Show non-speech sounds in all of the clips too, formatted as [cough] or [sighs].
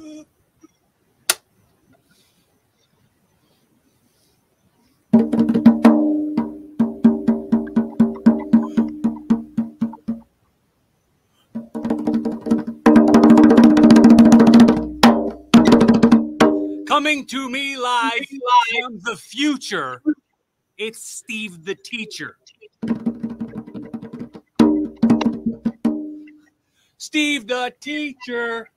Coming to me live from the future, it's Steve the teacher. Steve the teacher.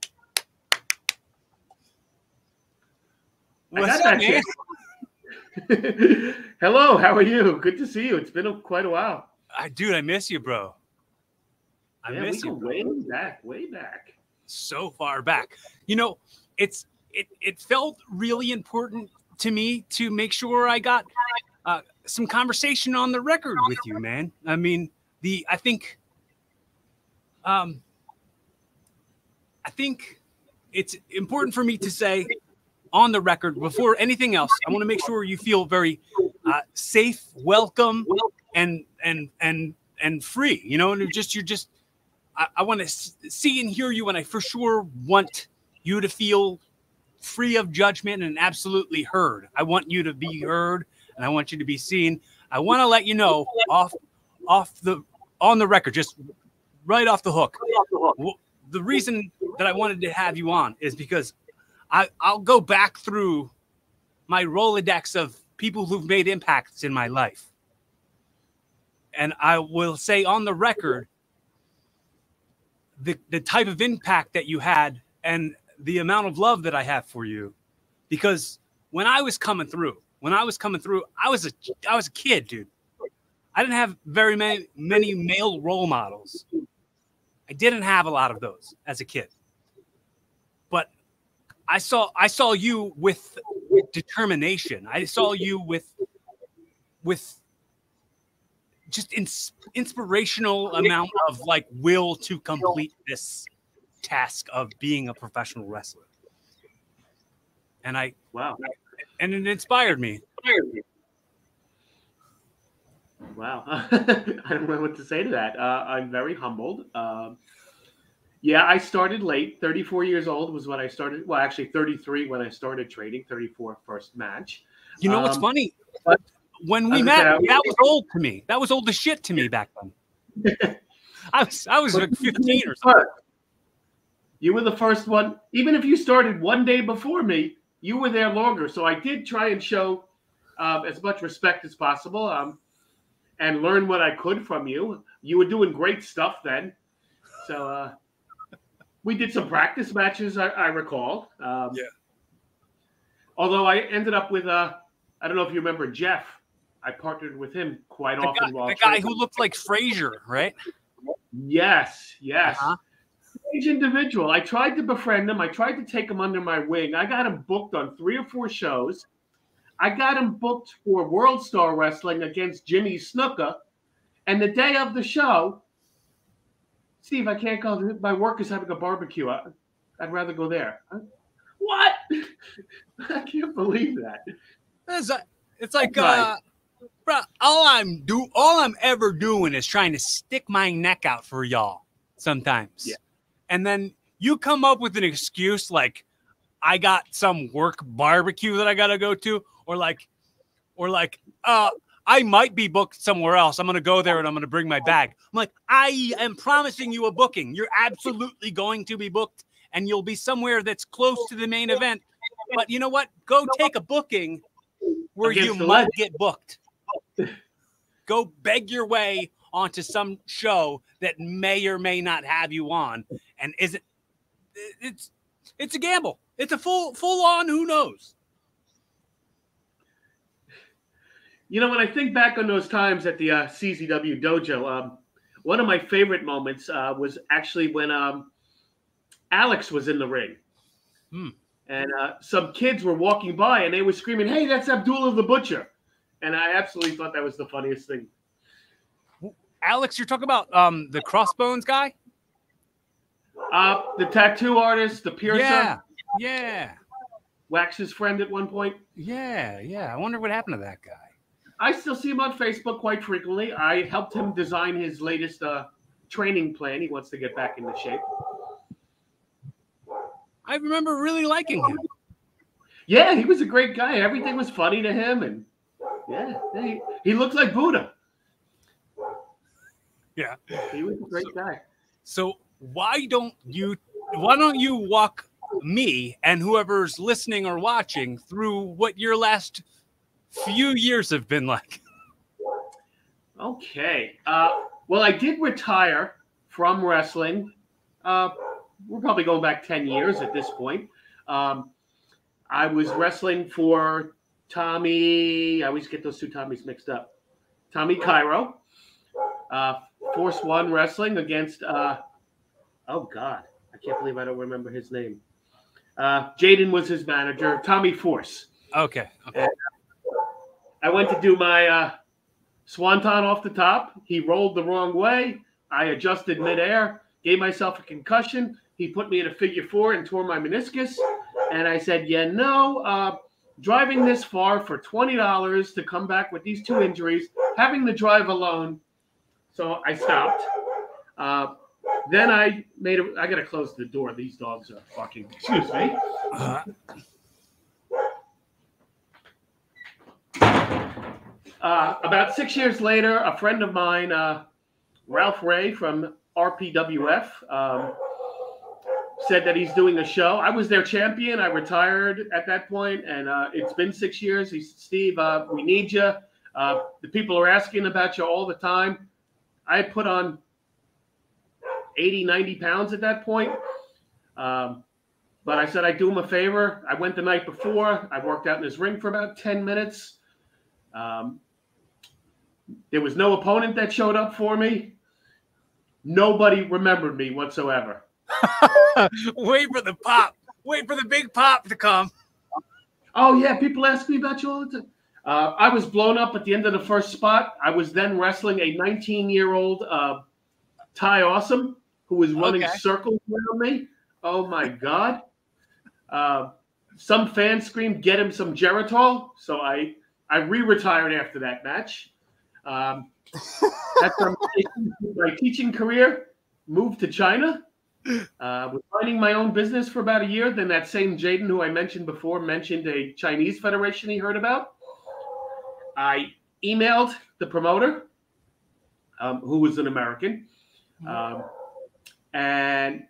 What's up, man? [laughs] Hello, how are you? Good to see you. It's been a, quite a while. I, dude, I miss you, bro. I yeah, miss you, bro. way back, way back. so far back. You know, it's it it felt really important to me to make sure I got uh, some conversation on the record with you, man. I mean, the I think um I think it's important for me to say on the record before anything else. I want to make sure you feel very uh, safe, welcome, and and and and free. You know, and just you're just I, I want to see and hear you, and I for sure want you to feel free of judgment and absolutely heard. I want you to be heard, and I want you to be seen. I want to let you know off off the on the record, just right off the hook. The reason that I wanted to have you on is because I, I'll go back through my Rolodex of people who've made impacts in my life. And I will say on the record the, the type of impact that you had and the amount of love that I have for you. Because when I was coming through, when I was coming through, I was a I was a kid, dude. I didn't have very many many male role models. I didn't have a lot of those as a kid. I saw I saw you with determination. I saw you with with just ins- inspirational amount of like will to complete this task of being a professional wrestler. And I Wow, and it inspired me. wow. [laughs] I don't know what to say to that. Uh, I'm very humbled. Um, yeah, I started late. 34 years old was when I started. Well, actually, 33 when I started trading. 34 first match. You know what's Um, funny? but- When we met, say, that was old to me. That was old as shit to me back then. [laughs] I was I was like 15 or something. You were the first one. Even if you started one day before me, you were there longer. So I did try and show um, as much respect as possible um, and learn what I could from you. You were doing great stuff then. So uh, we did some practice matches, I, I recall. Um, Yeah. Although I ended up with, uh, I don't know if you remember Jeff. I partnered with him quite The often guy, while the guy who looked like Frasier, right? Yes, yes. Uh-huh. Strange individual. I tried to befriend him. I tried to take him under my wing. I got him booked on three or four shows. I got him booked for World Star Wrestling against Jimmy Snuka. And the day of the show, Steve, I can't go. My work is having a barbecue. I, I'd rather go there. What? [laughs] I can't believe that. It's like, it's like uh, bro, all I'm do all I'm ever doing is trying to stick my neck out for y'all sometimes. Yeah. And then you come up with an excuse like I got some work barbecue that I gotta go to, or like, or like, uh, I might be booked somewhere else. I'm gonna go there and I'm gonna bring my bag. I'm like, I am promising you a booking. You're absolutely going to be booked, and you'll be somewhere that's close to the main event. But you know what? Go take a booking where you might get booked. Go beg your way onto some show that may or may not have you on, and isn't it's it's a gamble. It's a full full on. Who knows? You know, when I think back on those times at the uh, CZW dojo, um, one of my favorite moments uh, was actually when um, Alex was in the ring. Hmm. And uh, some kids were walking by and they were screaming, Hey, that's Abdullah the Butcher. And I absolutely thought that was the funniest thing. Alex, you're talking about um the crossbones guy? Uh, the tattoo artist, the piercer, Yeah, yeah, Wax's friend at one point. yeah, yeah. I wonder what happened to that guy. I still see him on Facebook quite frequently. I helped him design his latest uh, training plan. He wants to get back into shape. I remember really liking him. Yeah, he was a great guy. Everything was funny to him, and yeah, he, he looked like Buddha. Yeah, he was a great so, guy. So why don't you why don't you walk me and whoever's listening or watching through what your last few years have been like? Okay. Uh, well, I did retire from wrestling. Uh, we're probably going back 10 years at this point. Um, I was wrestling for Tommy. I always get those two Tommies mixed up. Tommy Cairo, uh, Force One Wrestling against, uh, oh God, I can't believe I don't remember his name. Uh, Jaden was his manager, Tommy Force. Okay. okay. I went to do my uh, swanton off the top. He rolled the wrong way. I adjusted midair, gave myself a concussion. He put me in a figure four and tore my meniscus. And I said, yeah, no, uh, driving this far for $20 to come back with these two injuries, having the drive alone. So I stopped. Uh, then I made a, I got to close the door. These dogs are fucking, excuse me. Uh-huh. Uh, about six years later, a friend of mine, uh, Ralph Ray from RPWF, um, said that he's doing a show. I was their champion. I retired at that point, and uh, it's been six years. He said, Steve, uh, we need you. Uh, the people are asking about you all the time. I put on 80, 90 pounds at that point. Um, but I said I'd do him a favor. I went the night before. I worked out in his ring for about 10 minutes. Um, there was no opponent that showed up for me. Nobody remembered me whatsoever. [laughs] Wait for the pop. Wait for the big pop to come. Oh yeah, people ask me about you all the time. Uh, I was blown up at the end of the first spot. I was then wrestling a 19-year-old uh, Ty Awesome who was running okay. circles around me. Oh my god! Uh, some fans screamed, "Get him some Geritol!" So I I re-retired after that match. Um, that's [laughs] my teaching career. Moved to China. Uh, was running my own business for about a year. Then that same Jaden, who I mentioned before, mentioned a Chinese federation he heard about. I emailed the promoter, um, who was an American, um, and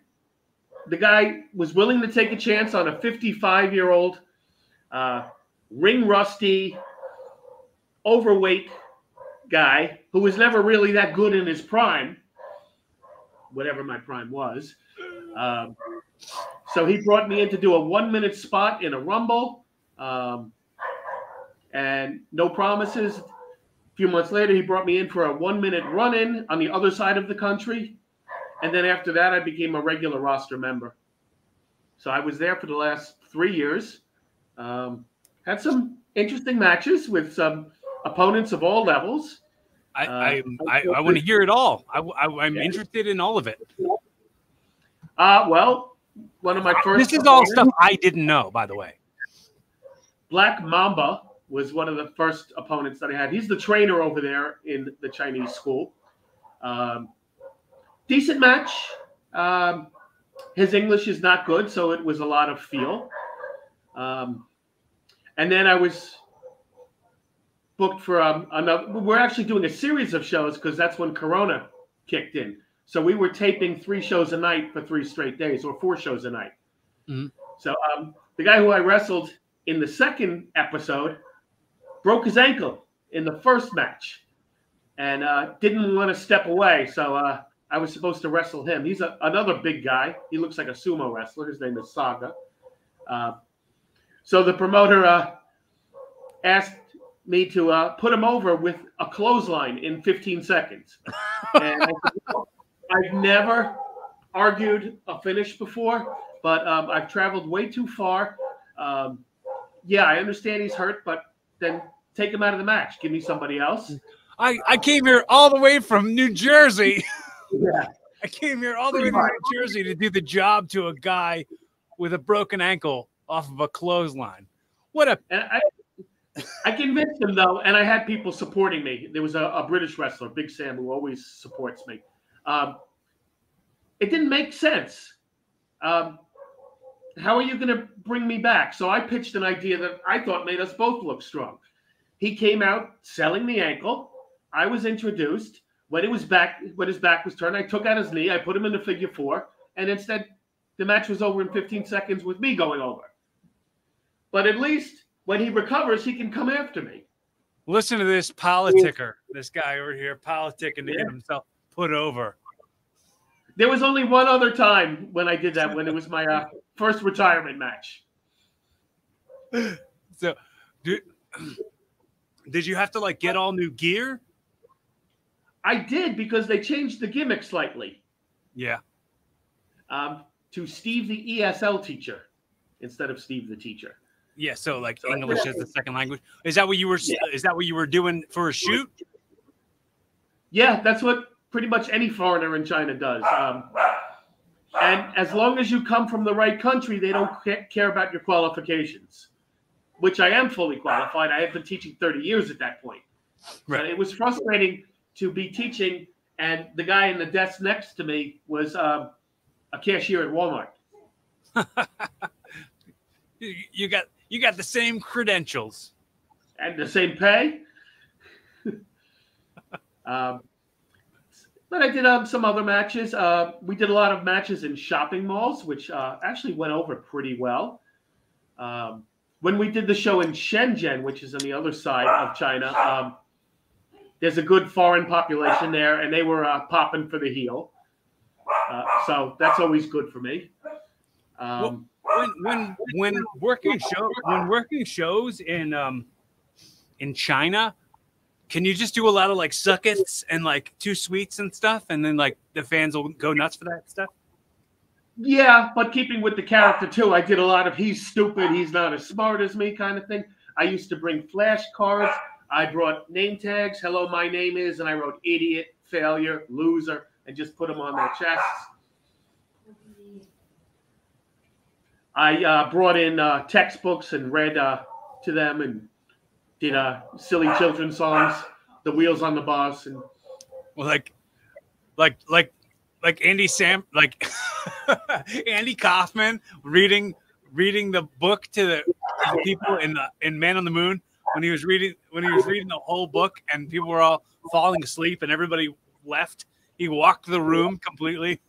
the guy was willing to take a chance on a 55 year old, uh, ring rusty, overweight guy who was never really that good in his prime, whatever my prime was. Um, so he brought me in to do a one minute spot in a rumble. Um, and no promises. A few months later, he brought me in for a one minute run in on the other side of the country. And then after that, I became a regular roster member. So I was there for the last three years. Um, had some interesting matches with some opponents of all levels. I uh, I, I, I want to hear it all. I, I, am yeah. interested in all of it. Uh, well, one of my first. This is all stuff I didn't know, by the way. Black Mamba was one of the first opponents that I had. He's the trainer over there in the Chinese school. Um, decent match. Um, his English is not good, so it was a lot of feel. Um, and then I was booked for um, another. We're actually doing a series of shows because that's when Corona kicked in. So we were taping three shows a night for three straight days, or four shows a night. Mm-hmm. So um, the guy who I wrestled in the second episode broke his ankle in the first match, and uh, didn't want to step away. So uh, I was supposed to wrestle him. He's a, another big guy. He looks like a sumo wrestler. His name is Saga. Uh, so the promoter uh, asked me to uh, put him over with a clothesline in 15 seconds. [laughs] and I've never argued a finish before, but um, I've traveled way too far. Um, yeah, I understand he's hurt, but then take him out of the match. Give me somebody else. I, I came here all the way from New Jersey. yeah. [laughs] [laughs] I came here all the way from New Jersey to do the job to a guy with a broken ankle off of a clothesline. What a and I, I convinced him though, and I had people supporting me. There was a, a British wrestler, Big Sam, who always supports me. Um, it didn't make sense. Um, how are you going to bring me back? So I pitched an idea that I thought made us both look strong. He came out selling the ankle. I was introduced. When it was back, when his back was turned, I took out his knee. I put him in the figure four, and instead, the match was over in 15 seconds with me going over. But at least when he recovers, he can come after me. Listen to this politicker, this guy over here politicking to yeah. get himself put over. There was only one other time when I did that when it was my uh, first retirement match. [gasps] So, did, [clears throat] did you have to like get all new gear? I did because they changed the gimmick slightly. Yeah. Um, to Steve the ESL teacher instead of Steve the teacher. Yeah, so like English as the second language. Is that what you were? Yeah. Is that what you were doing for a shoot? Yeah, that's what pretty much any foreigner in China does. Um, and as long as you come from the right country, they don't care about your qualifications, which I am fully qualified. I have been teaching 30 years at that point. Right. But it was frustrating to be teaching, and the guy in the desk next to me was um, a cashier at Walmart. [laughs] you got you got the same credentials and the same pay. [laughs] um, but I did um, some other matches. Uh, we did a lot of matches in shopping malls, which uh, actually went over pretty well. Um, when we did the show in Shenzhen, which is on the other side of China, um, there's a good foreign population there, and they were uh, popping for the heel. Uh, so that's always good for me. Um, when when when working show when working shows in um, in China, can you just do a lot of like suckets and like two sweets and stuff, and then like the fans will go nuts for that stuff? Yeah, but keeping with the character too, I did a lot of he's stupid, he's not as smart as me kind of thing. I used to bring flashcards. I brought name tags. Hello, my name is, and I wrote idiot, failure, loser, and just put them on their chests. I uh, brought in uh, textbooks and read uh, to them and did uh, silly children's songs, "The Wheels on the Bus," and well, like, like, like, like Andy Sam, like [laughs] Andy Kaufman reading reading the book to the, to the people in the in Man on the Moon when he was reading when he was reading the whole book and people were all falling asleep and everybody left. He walked the room completely.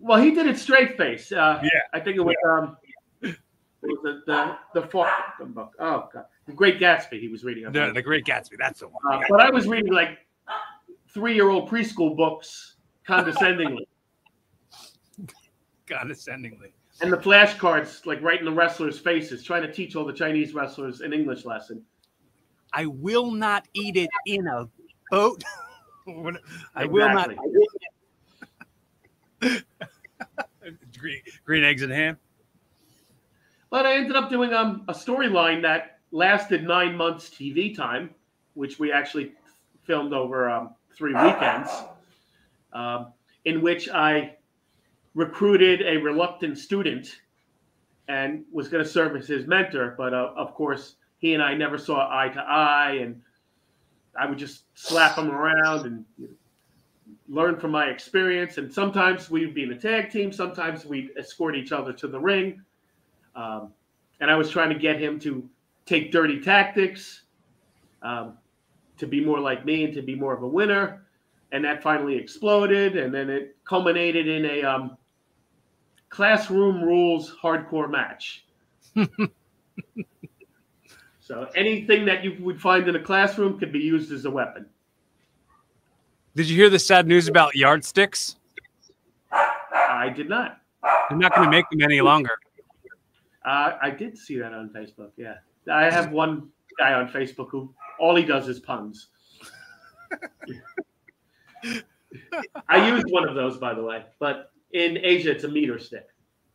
Well, he did it straight face. Uh, yeah, I think it was um, it was the the the, the book. Oh god, the Great Gatsby. He was reading. The, the Great Gatsby. That's the one. Uh, but I was reading like three-year-old preschool books condescendingly. [laughs] condescendingly. And the flashcards, like right in the wrestlers' faces, trying to teach all the Chinese wrestlers an English lesson. I will not eat it in a boat. [laughs] I will not. [laughs] green, green eggs and ham. But I ended up doing um, a storyline that lasted nine months TV time, which we actually filmed over um, three weekends, um, in which I recruited a reluctant student and was going to serve as his mentor. But uh, of course, he and I never saw eye to eye, and I would just slap him around and you know, learn from my experience. And sometimes we'd be in a tag team, sometimes we'd escort each other to the ring. Um, and I was trying to get him to take dirty tactics, um, to be more like me and to be more of a winner. And that finally exploded, and then it culminated in a um, classroom rules hardcore match. [laughs] so anything that you would find in a classroom could be used as a weapon. Did you hear the sad news about yardsticks? I did not. They're not going to make them any longer. Uh, I did see that on Facebook. Yeah. I have one guy on Facebook who all he does is puns. [laughs] I used one of those, by the way, but in Asia, it's a meter stick.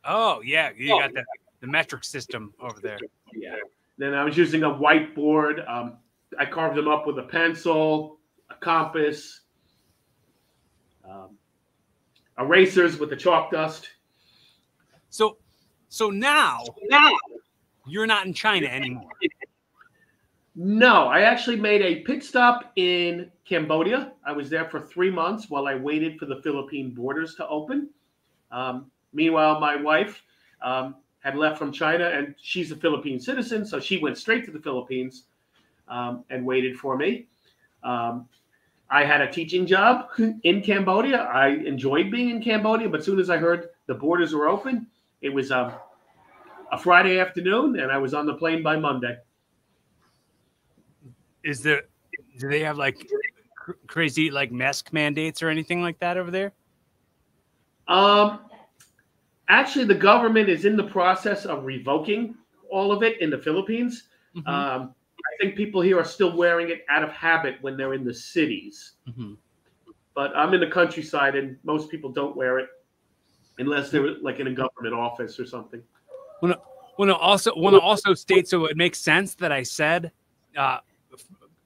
Oh yeah, you oh. got the, the metric system over there. Yeah. Then I was using a whiteboard. Um, I carved them up with a pencil, a compass, um, erasers with the chalk dust. So, so now, now you're not in China anymore. No, I actually made a pit stop in Cambodia. I was there for three months while I waited for the Philippine borders to open. Um, meanwhile, my wife um, had left from China, and she's a Philippine citizen, so she went straight to the Philippines um, and waited for me. I had a teaching job in Cambodia. I enjoyed being in Cambodia, but as soon as I heard the borders were open, it was um, a Friday afternoon, and I was on the plane by Monday. Is there? Do they have like cr- crazy like mask mandates or anything like that over there? Um, actually, the government is in the process of revoking all of it in the Philippines. Mhm. Um, I think people here are still wearing it out of habit when they're in the cities. Mhm. But I'm in the countryside, and most people don't wear it unless they're like in a government office or something. Well, no, also to also state so it makes sense that I said uh,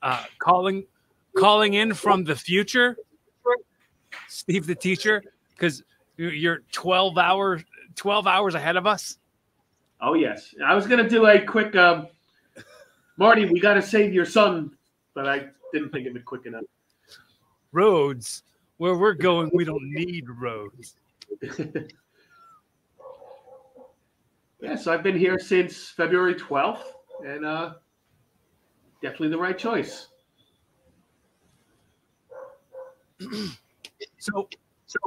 uh, calling calling in from the future, Steve the teacher, because you're 12 hours 12 hours ahead of us. Oh yes, I was gonna do a quick um, Marty. We got to save your son, but I didn't think of it quick enough. Roads where we're going, we don't need roads. [laughs] Yeah, so I've been here since February 12th, and uh, definitely the right choice. [clears throat] So, so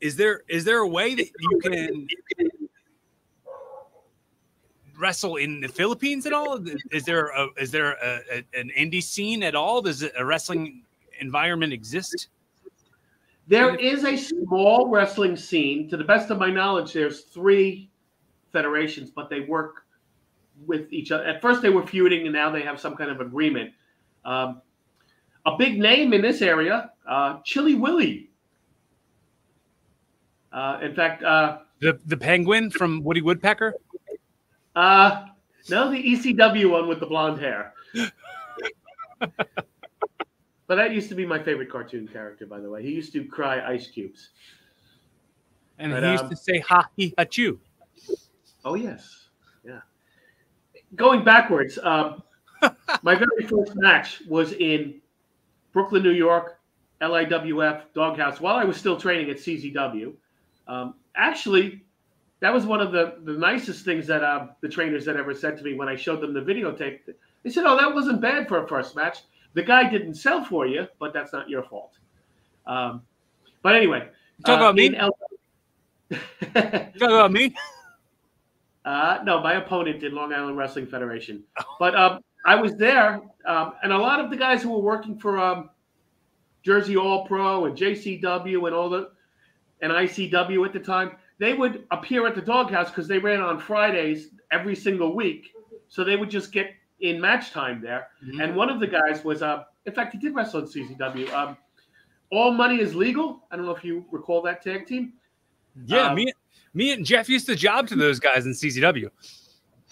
is there is there a way that you can wrestle in the Philippines at all? Is there a, is there a, a, an indie scene at all? Does a wrestling environment exist? There is a small wrestling scene. To the best of my knowledge, there's three federations, but they work with each other. At first, they were feuding, and now they have some kind of agreement. Um, a big name in this area, uh, Chilly Willy. Uh, in fact, uh, The the penguin from Woody Woodpecker. Uh, no, the ECW one with the blonde hair. [laughs] but that used to be my favorite cartoon character, by the way. He used to cry ice cubes. And But, he used um, to say ha he ha chew. Oh yes, yeah. Going backwards, um, [laughs] my very first match was in Brooklyn, New York, LIWF Doghouse. While I was still training at CZW, um, actually, that was one of the the nicest things that uh, the trainers had ever said to me when I showed them the videotape. They said, "Oh, that wasn't bad for a first match. The guy didn't sell for you, but that's not your fault." Um, but anyway, Talk about me? in L- [laughs] Talk about me. [laughs] Uh, no, my opponent in Long Island Wrestling Federation. But um, I was there, um, and a lot of the guys who were working for um, Jersey All Pro and JCW and all the and ICW at the time, they would appear at the doghouse because they ran on Fridays every single week. So they would just get in match time there. Mhm. And one of the guys was, uh, in fact, he did wrestle in CCW. Um, all money is legal. I don't know if you recall that tag team. Yeah, Um, me me and Jeff used to job to those guys in CCW.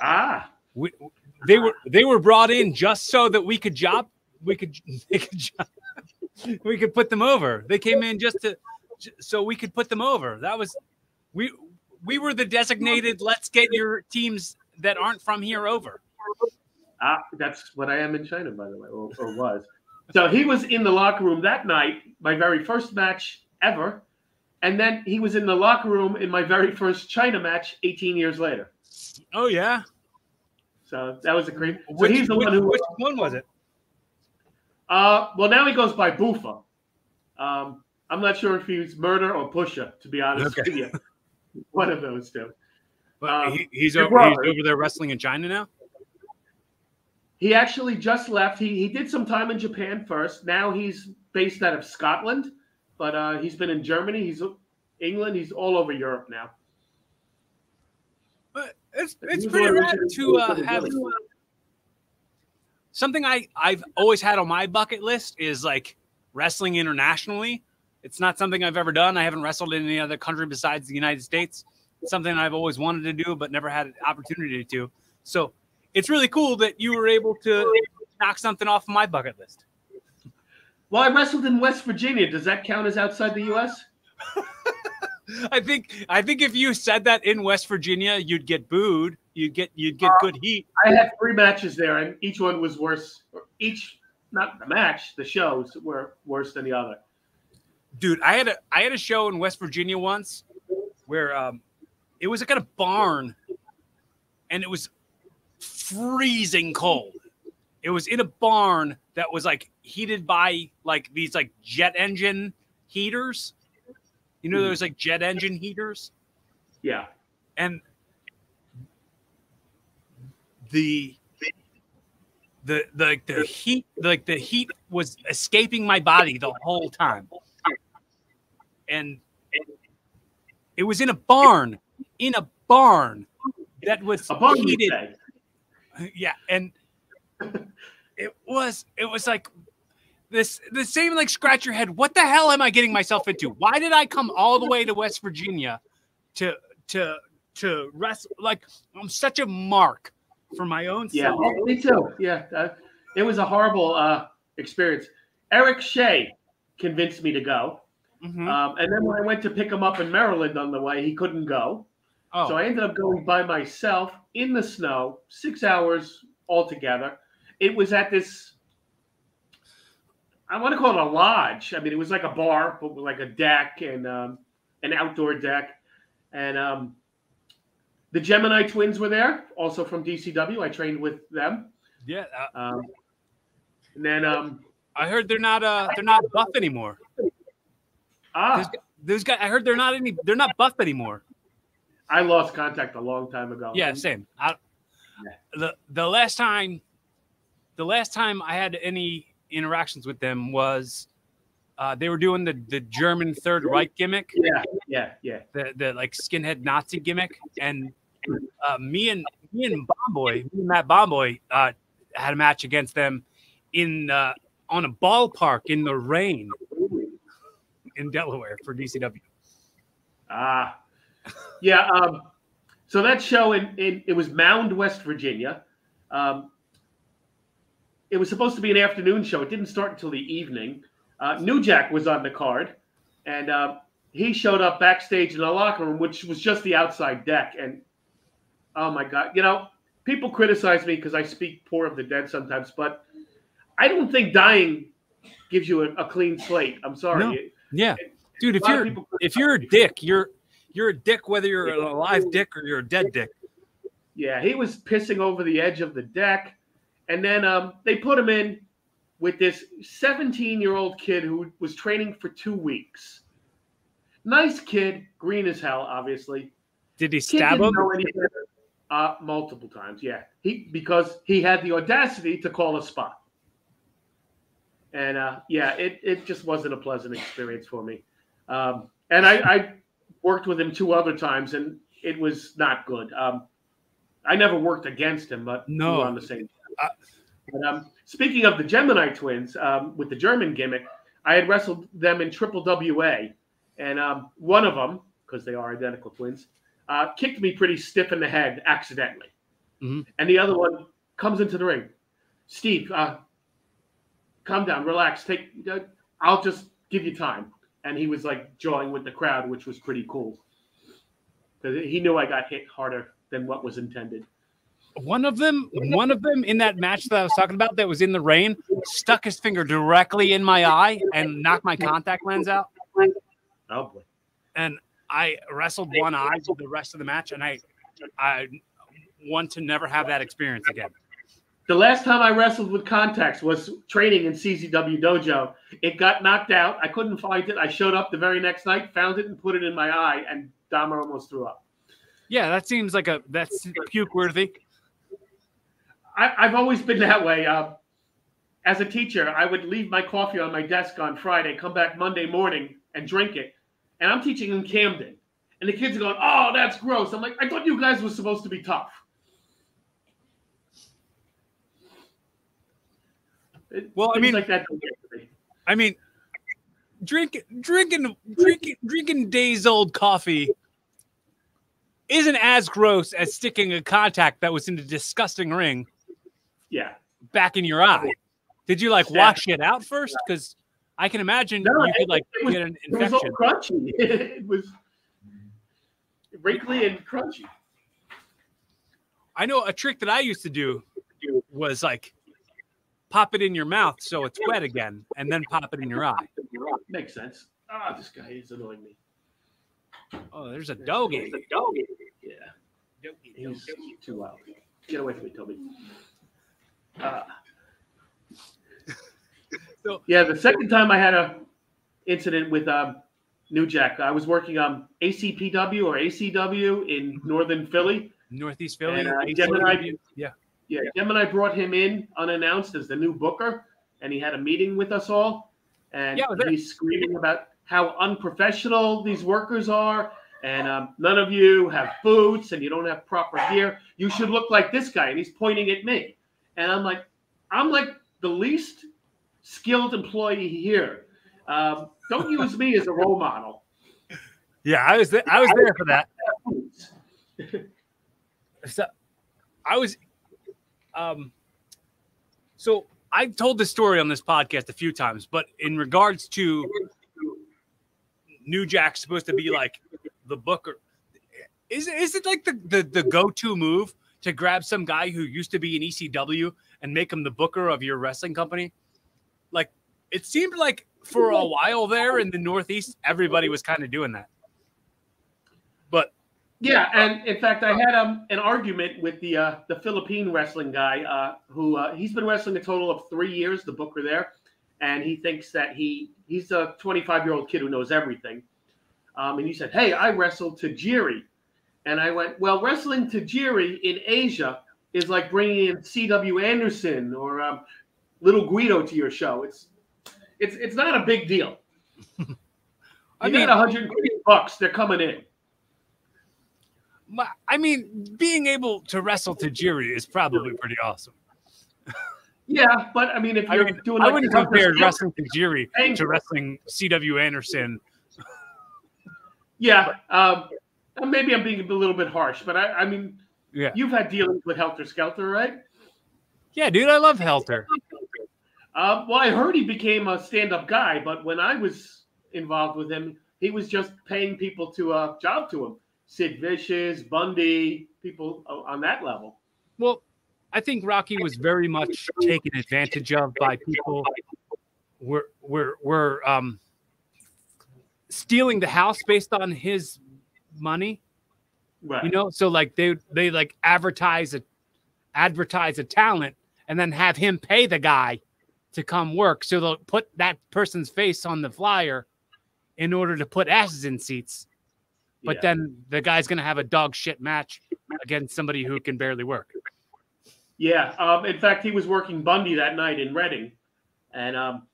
Ah, we, they were they were brought in just so that we could job we could [laughs] they could job, [laughs] we could put them over. They came in just to so we could put them over. That was we we were the designated let's get your teams that aren't from here over. Ah, that's what I am in China, by the way, or, or was. So he was in the locker room that night, my very first match ever. And then he was in the locker room in my very first China match 18 years later. Oh yeah. So that was a creep. So Which, he's the which, one who. which one was it? Uh, well, now he goes by Bufa. Um, I'm not sure if he's Murder or Pusher, to be honest Okay. with you. [laughs] One of those two. But Um, he, he's, over, he's over there wrestling in China now. He actually just left. He, he did some time in Japan first. Now he's based out of Scotland, but uh, he's been in Germany. He's England. He's all over Europe now. But it's it's pretty rad to uh, have something I I've always had on my bucket list is like wrestling internationally. It's not something I've ever done. I haven't wrestled in any other country besides the United States. It's something I've always wanted to do, but never had an opportunity to. So it's really cool that you were able to knock something off my bucket list. Well, I wrestled in West Virginia. Does that count as outside the U.S.? [laughs] I think I think if you said that in West Virginia, you'd get booed. You'd get you'd get good heat. I had three matches there, and each one was worse. Each, not the match, the shows were worse than the other. Dude i had a i had a show in west virginia once where um, it was like at a barn, and it was freezing cold. It was in a barn that was like heated by like these like jet engine heaters. You know, Mhm. those like jet engine heaters, Yeah. and the the the the heat like the heat was escaping my body the whole time, and it was in a barn, in a barn that was A you heated. [laughs] yeah and [laughs] it was it was like this the same like scratch your head what the hell am i getting myself into? Why did i come all the way to west virginia to to to wrestle like i'm such a mark for my own Yeah, self. me too. Yeah, uh, it was a horrible uh, experience. Eric Shea convinced me to go, Mhm. um, and then when I went to pick him up in Maryland on the way, he couldn't go. oh So I ended up going by myself in the snow, six hours altogether. It was at this, I want to call it a lodge. I mean, it was like a bar, but with like a deck and um, an outdoor deck. And um, the Gemini twins were there, also from DCW. I trained with them. yeah uh, Um, and then, um, i heard they're not uh they're not buff anymore ah, those, those guys i heard they're not any they're not buff anymore I lost contact a long time ago. Yeah, same. I, the the last time, the last time I had any interactions with them was uh, they were doing the the German Third Reich gimmick, Yeah, yeah, yeah. the the like skinhead Nazi gimmick, and uh, me and me and Bomboy, me and Matt Bomboy, uh, had a match against them in uh, on a ballpark in the rain in Delaware for DCW. Ah, yeah. Um, so that show in, in it was Mound, West Virginia. Um, it was supposed to be an afternoon show. It didn't start until the evening. Uh, New Jack was on the card, and uh, he showed up backstage in the locker room, which was just the outside deck. And oh my god, you know, people criticize me because I speak poor of the dead sometimes, but I don't think dying gives you a, a clean slate. I'm sorry. No. Yeah, dude, if A lot of you're if you're a dick, you're you're a dick whether you're an alive dick or you're a dead dick. Yeah, he was pissing over the edge of the deck. And then um, they put him in with this 17 year old kid who was training for two weeks. Nice kid, green as hell, obviously. Did he stab him? Uh, multiple times, yeah. He because he had the audacity to call a spot. And uh, yeah, it, it just wasn't a pleasant experience for me. Um, and I, I worked with him two other times, and it was not good. Um, I never worked against him, but we No. were on the same. But, um, speaking of the Gemini twins um, with the German gimmick, I had wrestled them in Triple WA, and um, one of them, because they are identical twins, uh, kicked me pretty stiff in the head accidentally, Mhm. and the other one comes into the ring. Steve, uh, calm down, relax. Take, uh, I'll just give you time. And he was like jawing with the crowd, which was pretty cool because he knew I got hit harder than what was intended. One of them, one of them in that match that I was talking about that was in the rain, stuck his finger directly in my eye and knocked my contact lens out. Oh boy. And I wrestled one eye for the rest of the match, and I, I want to never have that experience again. The last time I wrestled with contacts was training in CZW Dojo. It got knocked out. I couldn't find it. I showed up the very next night, found it, and put it in my eye, and Dahmer almost threw up. Yeah, that seems like a that's puke worthy. I, I've always been that way. Uh, as a teacher, I would leave my coffee on my desk on Friday, come back Monday morning and drink it. And I'm teaching in Camden. And the kids are going, oh, that's gross. I'm like, I thought you guys were supposed to be tough. It- Well, I mean- like that don't get to me. I mean, drinking, drinking, drinking, drinking days old coffee isn't as gross as sticking a contact that was in a disgusting ring Yeah. back in your eye. Did you like wash it out first? Because I can imagine No, you could like was- get an infection. It was all crunchy. [laughs] it was wrinkly and crunchy. I know a trick that I used to do was like pop it in your mouth so it's wet again, and then pop it in your eye. Makes sense. Ah, this guy is annoying me. Oh, there's a doggy. There's a doggy. Yeah. He's too loud. Get away from me, Toby. Uh, [laughs] So- yeah, the second time I had a incident with um, New Jack, I was working on ACPW or ACW in Northern Philly. Northeast Philly. And, uh, ACW. Gemini- yeah. Yeah, Gemini brought him in unannounced as the new booker, and he had a meeting with us all. And Yeah, I he's screaming about how unprofessional these workers are, and um, none of you have boots, and you don't have proper gear. You should look like this guy, and he's pointing at me. And I'm like, I'm like the least skilled employee here. Um, don't use me as a role model. Yeah, I was there. I was there for that. [laughs] So, I was, um, so I've told this story on this podcast a few times, but in regards to New Jack supposed to be like the booker, is it, is it like the, the, the go to move to grab some guy who used to be in ECW and make him the booker of your wrestling company? Like, it seemed like for a while there in the Northeast, everybody was kind of doing that. Yeah, and in fact, I had um, an argument with the uh, the Philippine wrestling guy uh, who uh, he's been wrestling a total of three years, the booker there, and he thinks that he he's a 25 year old kid who knows everything. Um, and he said, "Hey, I wrestled Tajiri," and I went, "Well, wrestling Tajiri in Asia is like bringing in C.W. Anderson or um, Little Guido to your show. It's it's it's not a big deal. [laughs] You I mean, 100 bucks, they're coming in." My- I mean, being able to wrestle Tajiri is probably pretty awesome. Yeah, but I mean, if you're mean, doing, I wouldn't compare wrestling Tajiri to wrestling C.W. Anderson. Yeah, um, maybe I'm being a little bit harsh, but I, I mean, Yeah, you've had dealings with Helter Skelter, right? yeah, dude, I love Helter. Uh, well, I heard he became a stand-up guy, but when I was involved with him, he was just paying people to uh, job to him. Sid Vicious, Bundy, people on that level. Well, I think Rocky was very much taken advantage of by people. Were were were um stealing the house based on his money. Right. you know so like they they like advertise a advertise a talent and then have him pay the guy to come work so they'll put that person's face on the flyer in order to put asses in seats but Yeah. then the guy's gonna have a dog shit match against somebody who can barely work Yeah. Um, in fact, he was working Bundy that night in Reading, and um,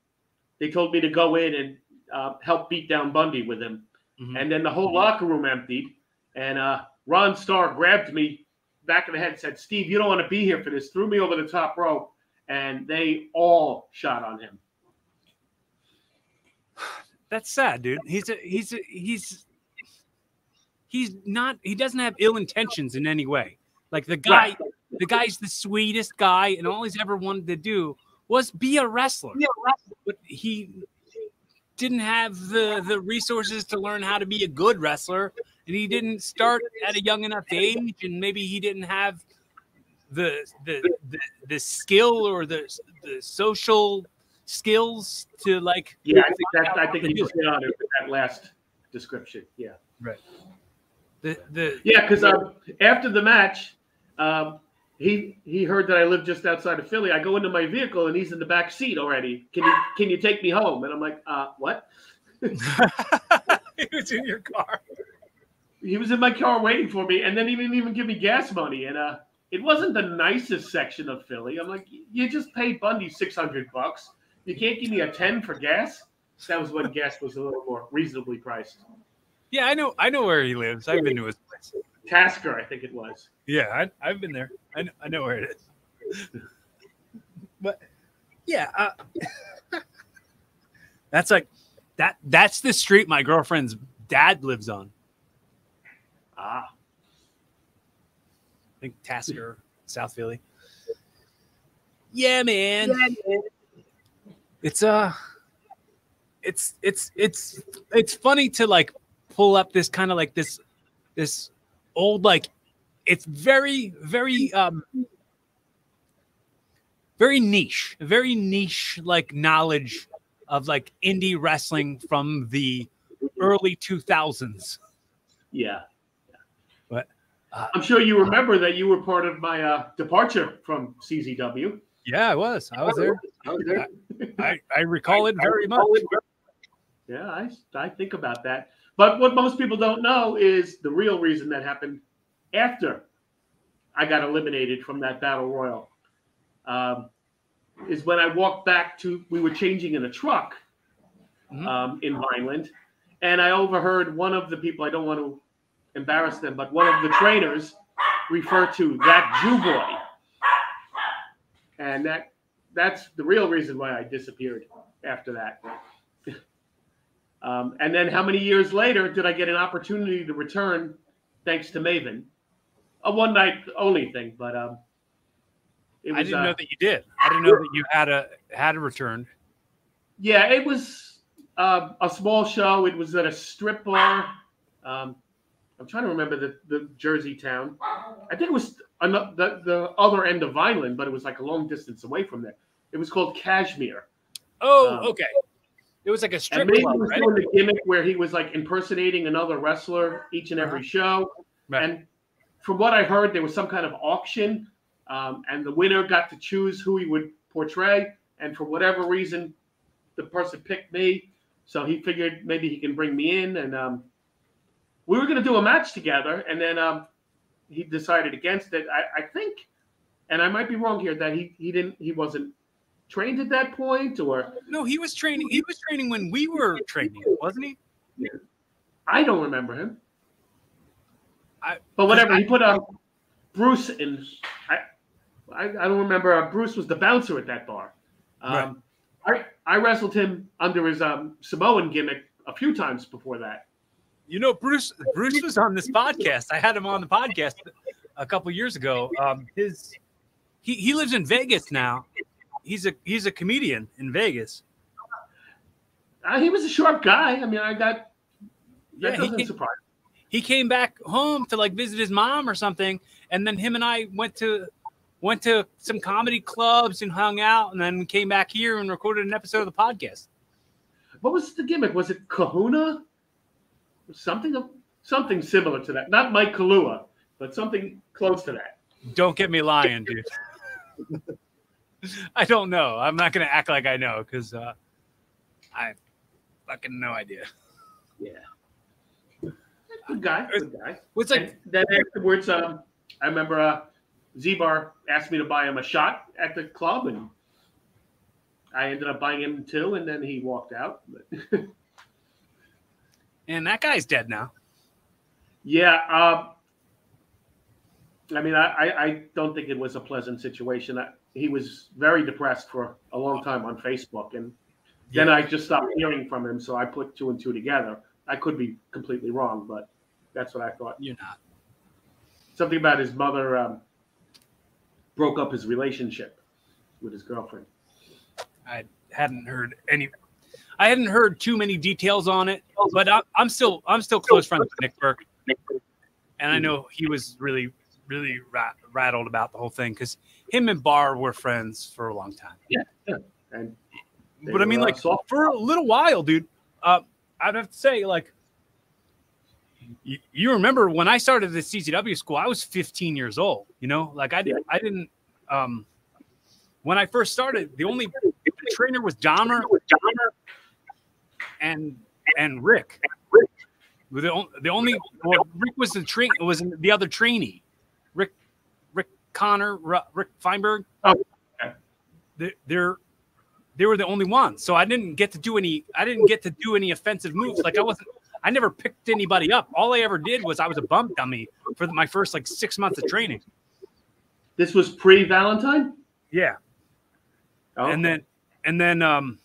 they told me to go in and uh, help beat down Bundy with him. Mhm. And then the whole locker room emptied, and uh, Ron Starr grabbed me back of the head and said, "Steve, you don't want to be here for this." Threw me over the top rope, and they all shot on him. [sighs] that's sad dude he's a, he's a, he's he's not he doesn't have ill intentions in any way like the guy Right. the guy's the sweetest guy and all he's ever wanted to do was be a wrestler but he didn't have the the resources to learn how to be a good wrestler and he didn't start at a young enough age and maybe he didn't have the the the, the skill or the the social skills to like Yeah, I think that I think he just hit on it with that last description. Yeah. The the Yeah, because um, after the match, um, he he heard that I live just outside of Philly. I go into my vehicle and he's in the back seat already. Can you can you take me home? And I'm like, uh, what? [laughs] he was in your car He was in my car waiting for me, and then he didn't even give me gas money. And uh, it wasn't the nicest section of Philly. I'm like, you just paid Bundy six hundred bucks. You can't give me a ten for gas. That was when gas was a little more reasonably priced. Yeah i know i know where he lives i've been to his place Tasker, I think it was. Yeah, I, I've been there. I know, I know where it is. [laughs] but yeah, uh, [laughs] that's like that. That's the street my girlfriend's dad lives on. Ah, I think Tasker, South Philly. Yeah, man. It's uh it's it's it's it's funny to like pull up this kind of like this this old like it's very very um very niche very niche like knowledge of like indie wrestling from the early 2000s Yeah. But uh, I'm sure you remember that you were part of my uh, departure from CZW. Yeah, I was. I was there. I was there. I, I recall it very much. Yeah, I, I think about that. But what most people don't know is the real reason that happened after I got eliminated from that battle royal. Um, is when I walked back to, we were changing in a truck Mhm. um, in Vineland, and I overheard one of the people, I don't want to embarrass them, but one of the trainers refer to that Jew boy. And that that's the real reason why I disappeared after that. Um, and then how many years later did I get an opportunity to return thanks to Maven? A one night only thing, but um, it I didn't uh, know that you did. I didn't know that you had a had a return. Yeah, it was uh, a small show. It was at a strip bar. Um, I'm trying to remember the, the Jersey town. I think it was ano- the, the other end of Vineland, but it was like a long distance away from there. It was called Kashmir. Oh, Um, okay. It was like a strip And maybe club, he was right? doing the gimmick where he was like impersonating another wrestler each and every show. Right. And from what I heard, there was some kind of auction, um, and the winner got to choose who he would portray. And for whatever reason, the person picked me. So he figured maybe he can bring me in. And um, we were going to do a match together. And then um, he decided against it. I, I think, and I might be wrong here, that he, he didn't, he wasn't trained at that point, or No, he was training. He was training when we were training, wasn't he? Yeah. I don't remember him. I- but whatever, I- he put um, Bruce in. I, I, I don't remember. Uh, Bruce was the bouncer at that bar. Um, I I wrestled him under his um, Samoan gimmick a few times before that. You know, Bruce. Bruce was on this podcast. I had him on the podcast a couple years ago. Um, his he he lives in Vegas now. He's a he's a comedian in Vegas. Uh, he was a sharp guy. I mean, I got Yeah, that he doesn't came- surprise. He came back home to like visit his mom or something, and then him and I went to went to some comedy clubs and hung out, and then came back here and recorded an episode of the podcast. What was the gimmick? Was it Kahuna? Something something similar to that. Not Mike Kalua, but something close to that. Don't get me lying, dude. [laughs] [laughs] I don't know. I'm not gonna act like I know because uh, I fucking no idea. Yeah. Good guy. Good guy. What's like and then afterwards, um, I remember uh, Z-Bar asked me to buy him a shot at the club, and I ended up buying him two, and then he walked out. But [laughs] and that guy's dead now. yeah, um, I mean, I, I, I don't think it was a pleasant situation. I, he was very depressed for a long time on Facebook, and then I just stopped hearing from him. So I put two and two together. I could be completely wrong, but that's what I thought. You're not. Something about his mother um, broke up his relationship with his girlfriend. I hadn't heard any. I hadn't heard too many details on it, but I'm, I'm still I'm still close friends with Nick Burke, and I know he was really really rat, rattled about the whole thing because him and Barr were friends for a long time. And they But I mean, uh, like soft- for a little while, dude. Uh, I'd have to say, like, you, you remember when I started the CCW school, I was 15 years old. You know, like I didn't, I didn't. Um, when I first started, the only the trainer was Dahmer and and Rick. The only, the only well, Rick was the train was the other trainee, Connor Ru- Rick Feinberg. Oh, okay. They- They're they were the only ones, so I didn't get to do any. I didn't get to do any offensive moves. Like I wasn't. I never picked anybody up. All I ever did was I was a bump dummy for my first like six months of training. this was pre Valentine? Yeah, Oh, and then and then um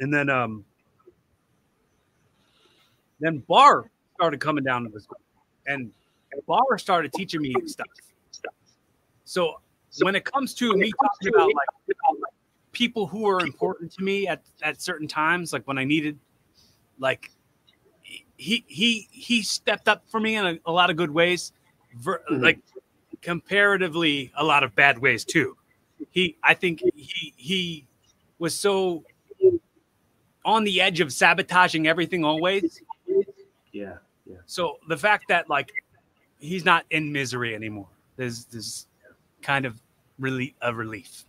and then um then Bar started coming down to the school, and Bar started teaching me stuff. So when it comes to me talking about like people who are important to me at at certain times, like when I needed, like he he he stepped up for me in a, a lot of good ways, ver, Mhm. like comparatively a lot of bad ways too. He I think he he was so on the edge of sabotaging everything always Yeah. yeah. So the fact that like he's not in misery anymore There's is kind of really a relief.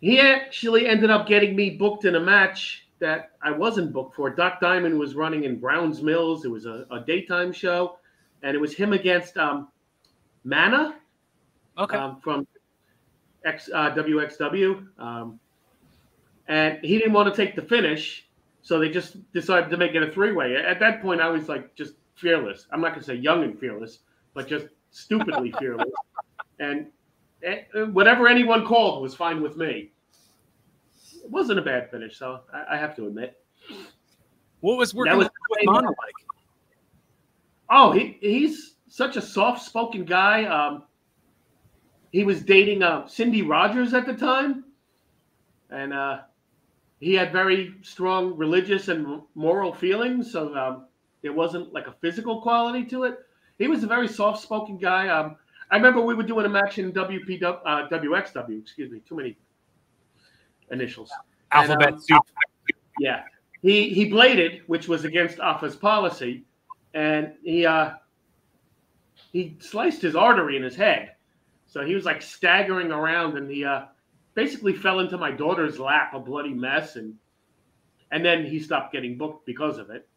He actually ended up getting me booked in a match that I wasn't booked for. Doc Diamond was running in Browns Mills. It was a, a daytime show, and it was him against um, Mana Okay. um, from X, uh, WXW. Um, and he didn't want to take the finish, so they just decided to make it a three way. At that point, I was like just fearless. I'm not going to say young and fearless, but just stupidly [laughs] fearless. And eh, whatever anyone called was fine with me. It wasn't a bad finish, so I, I have to admit. what was working was- with Mana like? Oh, he he's such a soft spoken guy. Um, he was dating uh, Cindy Rogers at the time, and uh, he had very strong religious and moral feelings. So um, it wasn't like a physical quality to it. He was a very soft spoken guy. Um, I remember we were doing a match in WPW, uh, WXW. Excuse me, too many initials. And, Alphabet um, soup. Yeah, he he bladed, which was against Afa's policy, and he uh he sliced his artery in his head. So he was like staggering around, and he uh basically fell into my daughter's lap, a bloody mess, and and then he stopped getting booked because of it.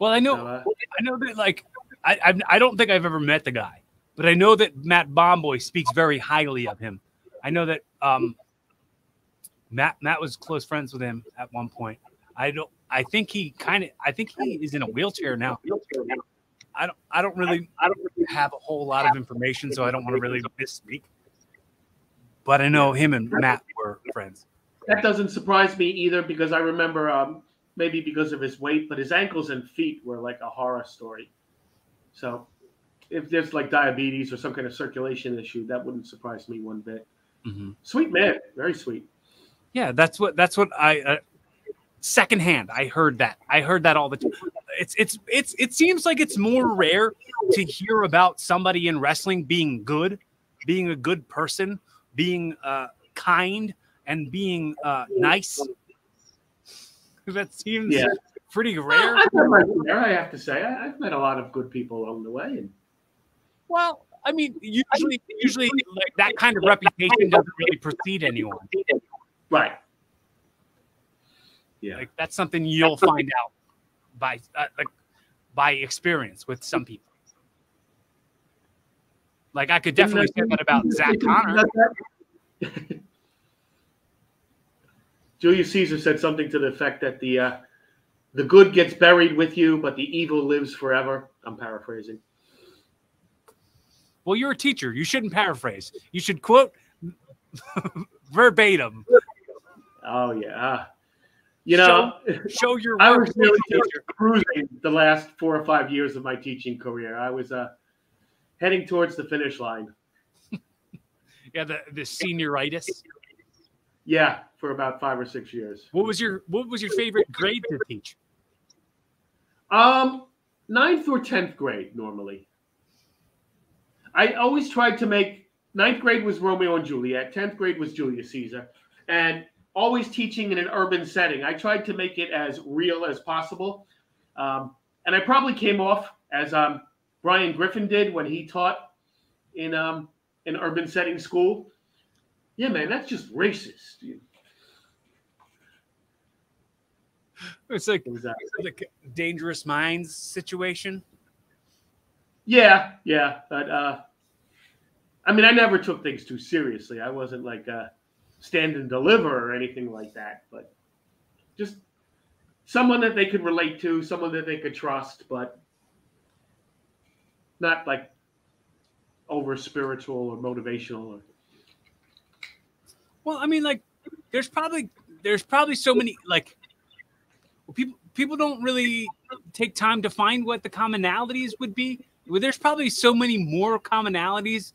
Well, I know uh, I know that like I, I I don't think I've ever met the guy, but I know that Matt Bomboy speaks very highly of him. I know that um Matt Matt was close friends with him at one point. I don't I think he kind of I think he is in a wheelchair now. I don't I don't really I don't really have a whole lot of information, so I don't want to really misspeak. But I know him and Matt were friends. that doesn't surprise me either because I remember um maybe because of his weight, but his ankles and feet were like a horror story. So if there's like diabetes or some kind of circulation issue, that wouldn't surprise me one bit. Mhm. Sweet man, very sweet. Yeah, that's what that's what I uh, secondhand. I heard that. I heard that all the time. It's it's it's it seems like it's more rare to hear about somebody in wrestling being good, being a good person, being uh, kind, and being uh, nice. That seems Yeah. pretty rare. I've met my share, I have to say. I, I've met a lot of good people along the way. And Well, I mean, usually usually like that kind of reputation doesn't really precede anyone. right. Yeah. Like that's something you'll find out by uh, like by experience with some people. Like I could definitely say that about Zach Connor. Julius Caesar said something to the effect that the uh, the good gets buried with you, but the evil lives forever. I'm paraphrasing. Well, you're a teacher. You shouldn't paraphrase. You should quote [laughs] verbatim. Oh yeah. You know, Show your I was really cruising the last four or five years of my teaching career. I was uh, heading towards the finish line. [laughs] Yeah, the, the senioritis. Yeah, for about five or six years. What was your what was your favorite grade to teach? Um, ninth or tenth grade normally. I always tried to make ninth grade was Romeo and Juliet, tenth grade was Julius Caesar, and always teaching in an urban setting. I tried to make it as real as possible, um, and I probably came off as um, Brian Griffin did when he taught in um, an urban setting school. Yeah, man, that's just racist. It's like, uh, like dangerous minds situation. Yeah, yeah, but uh, I mean, I never took things too seriously. I wasn't like uh, stand and deliver or anything like that, but just someone that they could relate to, someone that they could trust, but not like over spiritual or motivational. Or, Well, I mean, like, there's probably there's probably so many like people people don't really take time to find what the commonalities would be. Well, there's probably so many more commonalities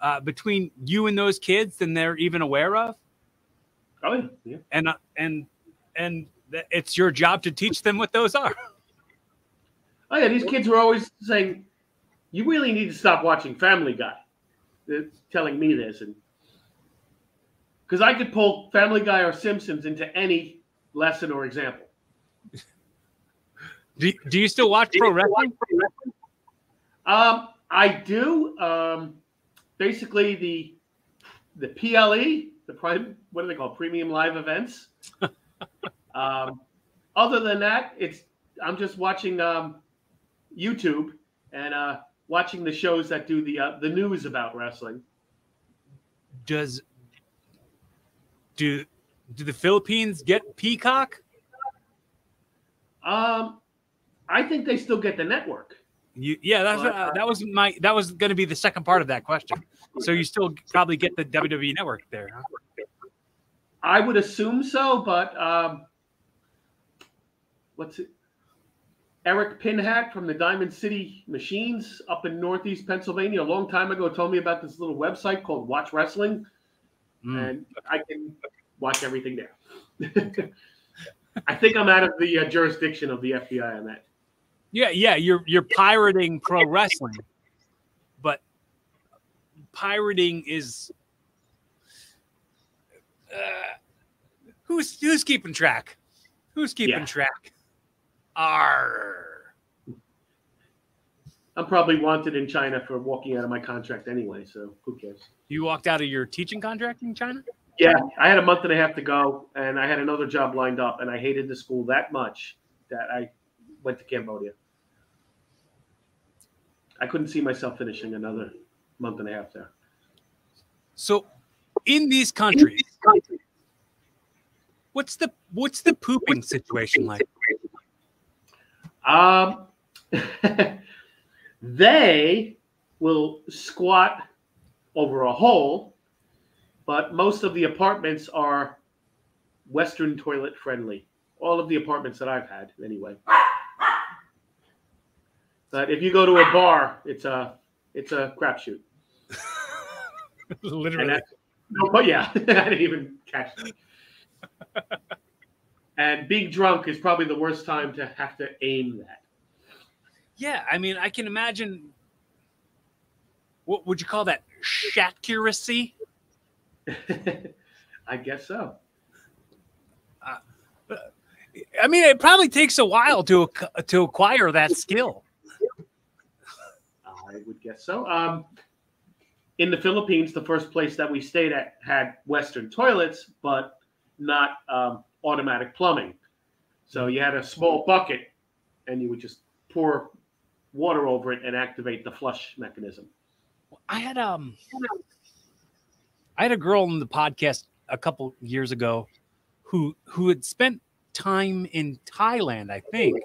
uh, between you and those kids than they're even aware of, oh yeah, yeah. and uh, and and th- it's your job to teach them what those are. Oh yeah, these kids were always saying, "You really need to stop watching Family Guy." They're telling me this, and because I could pull Family Guy or Simpsons into any lesson or example. Do, do you still watch pro wrestling? Um, I do. Um, basically, the the PLE, the prime, what do they call premium live events. [laughs] um, other than that, it's I'm just watching um, YouTube and uh, watching the shows that do the uh, the news about wrestling. Does do do the Philippines get Peacock? Um, I think they still get the network. You, yeah, that's uh, that was my that was going to be the second part of that question. So you still probably get the WWE network there. Huh? I would assume so, but um, what's it? Eric Pinhack from the Diamond City Machines up in Northeast Pennsylvania a long time ago told me about this little website called Watch Wrestling, mm. and I can watch everything there. [laughs] I think I'm out of the uh, jurisdiction of the FBI on that. Yeah, yeah, you're you're pirating pro wrestling, but pirating is uh, who's who's keeping track? Who's keeping yeah. track? Arr. I'm probably wanted in China for walking out of my contract anyway, so who cares? You walked out of your teaching contract in China? Yeah, I had a month and a half to go, and I had another job lined up, and I hated the school that much that I went to Cambodia. I couldn't see myself finishing another month and a half there. So, in these countries, what's the what's the pooping situation like? Um, [laughs] they will squat over a hole, but most of the apartments are Western toilet friendly. All of the apartments that I've had, anyway. But if you go to a bar, it's a it's a crapshoot. [laughs] Literally. no, oh, but yeah, [laughs] I didn't even catch that. and being drunk is probably the worst time to have to aim that. Yeah, I mean, I can imagine. What would you call that? Shaccuracy. [laughs] I guess so. Uh, I mean, it probably takes a while to to acquire that skill. I would guess so. Um, in the Philippines, the first place that we stayed at had Western toilets, but not um, automatic plumbing. So you had a small bucket, and you would just pour water over it and activate the flush mechanism. I had um, I had a girl in the podcast a couple years ago who who had spent time in Thailand, I think,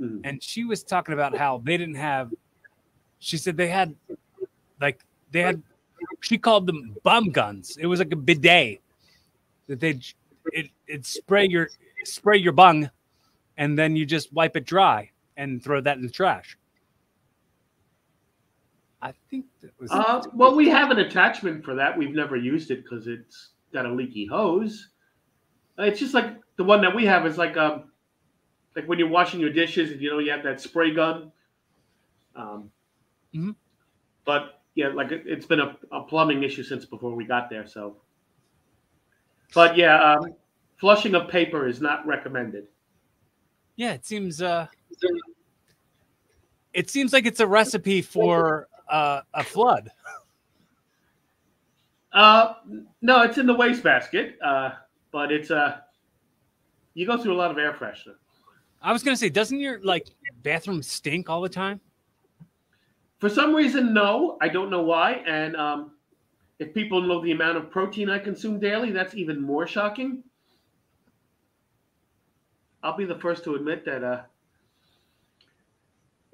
mm-hmm. and she was talking about how they didn't have she said they had like they had she called them bum guns. It was like a bidet that they it it spray your spray your bung and then you just wipe it dry and throw that in the trash. I think that was uh, well, we have an attachment for that. We've never used it because it's got a leaky hose. It's just like the one that we have is like um like when you're washing your dishes and you know you have that spray gun. Um, Mm-hmm. But yeah, like it, has been a, a, plumbing issue since before we got there. So, but yeah, um, flushing of paper is not recommended. Yeah, it seems. Uh, it seems like it's a recipe for uh, a flood. Uh, no, it's in the wastebasket. Uh, but it's uh, you go through a lot of air freshener. I was gonna say, doesn't your like bathroom stink all the time? For some reason, no. I don't know why. And um, if people know the amount of protein I consume daily, that's even more shocking. I'll be the first to admit that. Uh,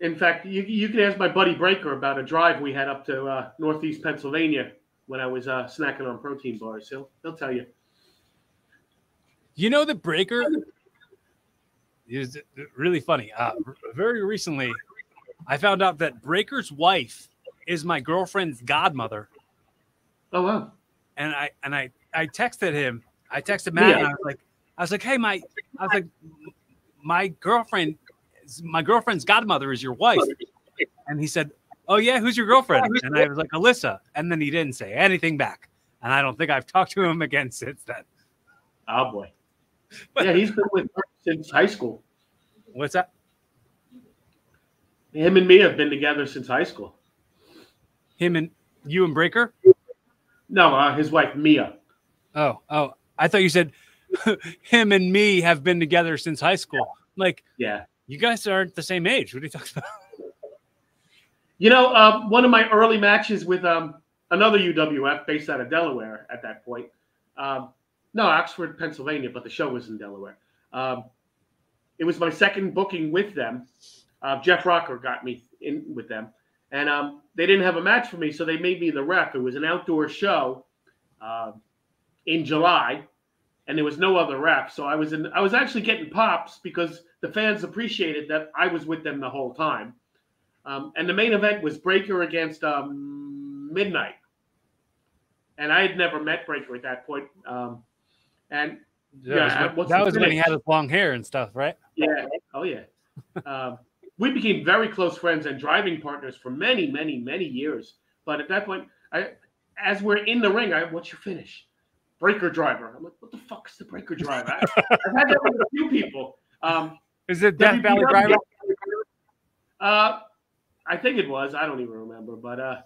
in fact, you, you can ask my buddy Breaker about a drive we had up to uh, Northeast Pennsylvania when I was uh, snacking on protein bars. He'll, he'll tell you. You know the Breaker is really funny. Uh, very recently, I found out that Breaker's wife is my girlfriend's godmother. Oh wow! And I and I I texted him. I texted Matt. Yeah. And I was like, I was like, hey, my, I was like, my girlfriend, my girlfriend's godmother is your wife. And he said, oh yeah, who's your girlfriend? And I was like, Alyssa. And then he didn't say anything back. And I don't think I've talked to him again [laughs] since then. Oh boy. But, yeah, he's been with her since high school. What's that? Him and me have been together since high school. Him and you and Breaker? No, uh, his wife Mia. Oh, oh, I thought you said [laughs] him and me have been together since high school. Like, yeah, you guys aren't the same age. What are you talking about? You know, uh, one of my early matches with um, another UWF based out of Delaware at that point. Um, no, Oxford, Pennsylvania, but the show was in Delaware. Um, it was my second booking with them. Uh, Jeff Rocker got me in with them, and um, they didn't have a match for me, so they made me the ref. It was an outdoor show uh, in July, and there was no other ref. So I was in. I was actually getting pops because the fans appreciated that I was with them the whole time. Um, and the main event was Breaker against um, Midnight, and I had never met Breaker at that point. Um, and yeah, that was, that was when he had his long hair and stuff, right? Yeah. Oh yeah. um, we became very close friends and driving partners for many, many, many years. But at that point, I, as we're in the ring, I, what's your finish? Breaker driver. I'm like, what the fuck is the breaker driver? I, have had that with a few people. Um, is it Death Valley driver? Uh, I think it was. I don't even remember. But uh,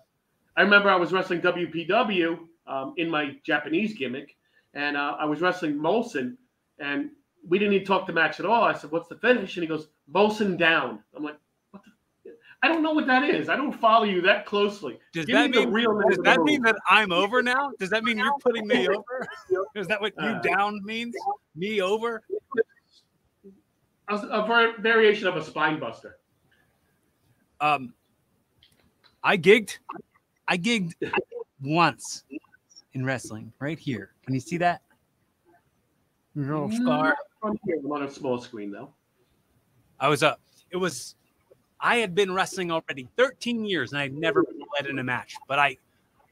I remember I was wrestling WPW um, in my Japanese gimmick, and uh, I was wrestling Molson, and we didn't even talk the match at all. I said, "What's the finish?" And he goes, "Molson down." I'm like, "What the?" I don't know what that is. I don't follow you that closely. Does Give that me mean real does that mean that I'm over now? Does that mean you're putting me over? [laughs] Is that what you uh, down means? Me over? A, a variation of a spine buster. Um, I gigged. I gigged once in wrestling right here. Can you see that? Little scar. I'm on a small screen though. I was up. Uh, it was. I had been wrestling already 13 years, and I'd never been led in a match. But I,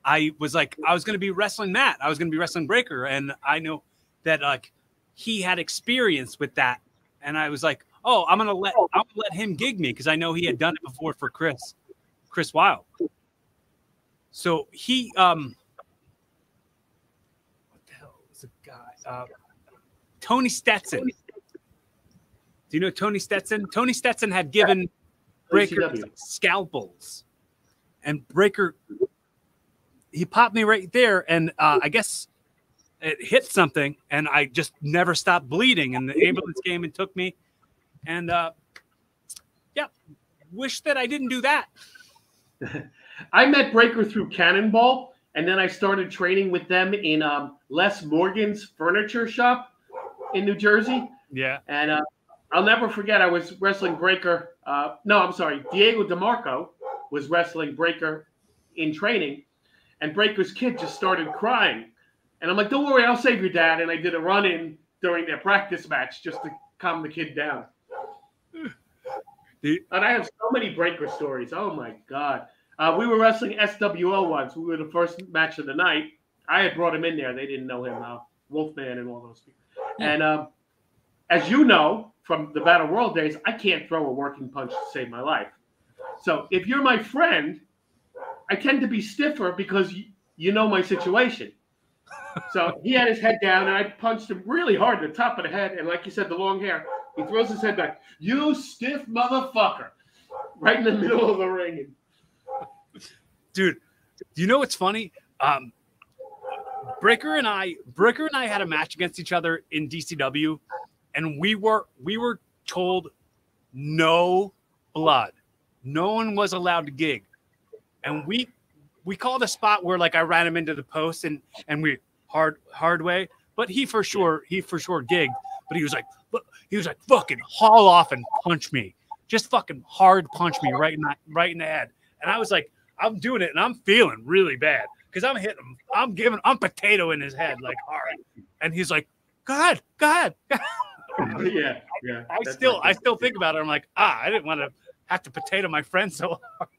I was like, I was going to be wrestling Matt. I was going to be wrestling Breaker, and I know that like he had experience with that, and I was like, oh, I'm gonna let I'm gonna let him gig me because I know he had done it before for Chris, Chris Wild. So he um what the hell was the guy? Uh, Tony Stetson. Do you know Tony Stetson? Tony Stetson had given Breaker scalpels, and Breaker he popped me right there, and uh, I guess it hit something, and I just never stopped bleeding. And the ambulance came and took me, and uh, yeah, wish that I didn't do that. [laughs] I met Breaker through Cannonball, and then I started training with them in um, Les Morgan's furniture shop in New Jersey. Yeah. And uh, I'll never forget, I was wrestling Breaker. Uh, no, I'm sorry. Diego DeMarco was wrestling Breaker in training, and Breaker's kid just started crying. And I'm like, don't worry, I'll save your dad. And I did a run in during their practice match just to calm the kid down. The, and I have so many breaker stories. Oh my god. Uh, we were wrestling SWO once. We were the first match of the night. I had brought him in there. They didn't know him, uh, Wolfman and all those people. And um, as you know from the Battle World days, I can't throw a working punch to save my life. So if you're my friend, I tend to be stiffer because you, you know my situation. So he had his head down, and I punched him really hard in the top of the head. And like you said, the long hair, he throws his head back. You stiff motherfucker! Right in the middle of the ring. Dude, you know what's funny? Um, Breaker and I, Breaker and I had a match against each other in DCW, and we were we were told no blood. No one was allowed to gig, and we we called a spot where like I ran him into the post and and we hard hard way, but he for sure he for sure gigged. But he was like he was like fucking haul off and punch me, just fucking hard punch me right in the right in the head. And I was like, I'm doing it and I'm feeling really bad because I'm hitting him. I'm giving I'm potato in his head like hard, and he's like, God, God. go [laughs] yeah, yeah. I still I still think about it. I'm like, ah, I didn't want to have to potato my friend so hard.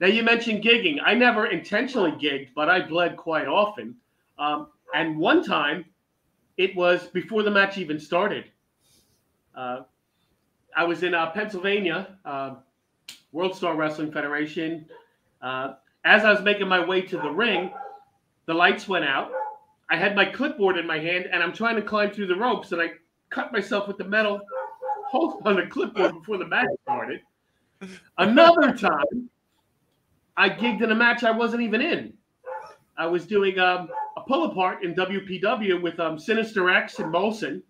Now you mentioned gigging. I never intentionally gigged, but I bled quite often. Um, and one time, it was before the match even started. Uh, I was in uh, Pennsylvania, uh, World Star Wrestling Federation. Uh, as I was making my way to the ring, the lights went out. I had my clipboard in my hand, and I'm trying to climb through the ropes, and I cut myself with the metal hold on the clipboard before the match started. Another time, I gigged in a match I wasn't even in. I was doing um, pull apart in WPW with um, Sinister X and Molson,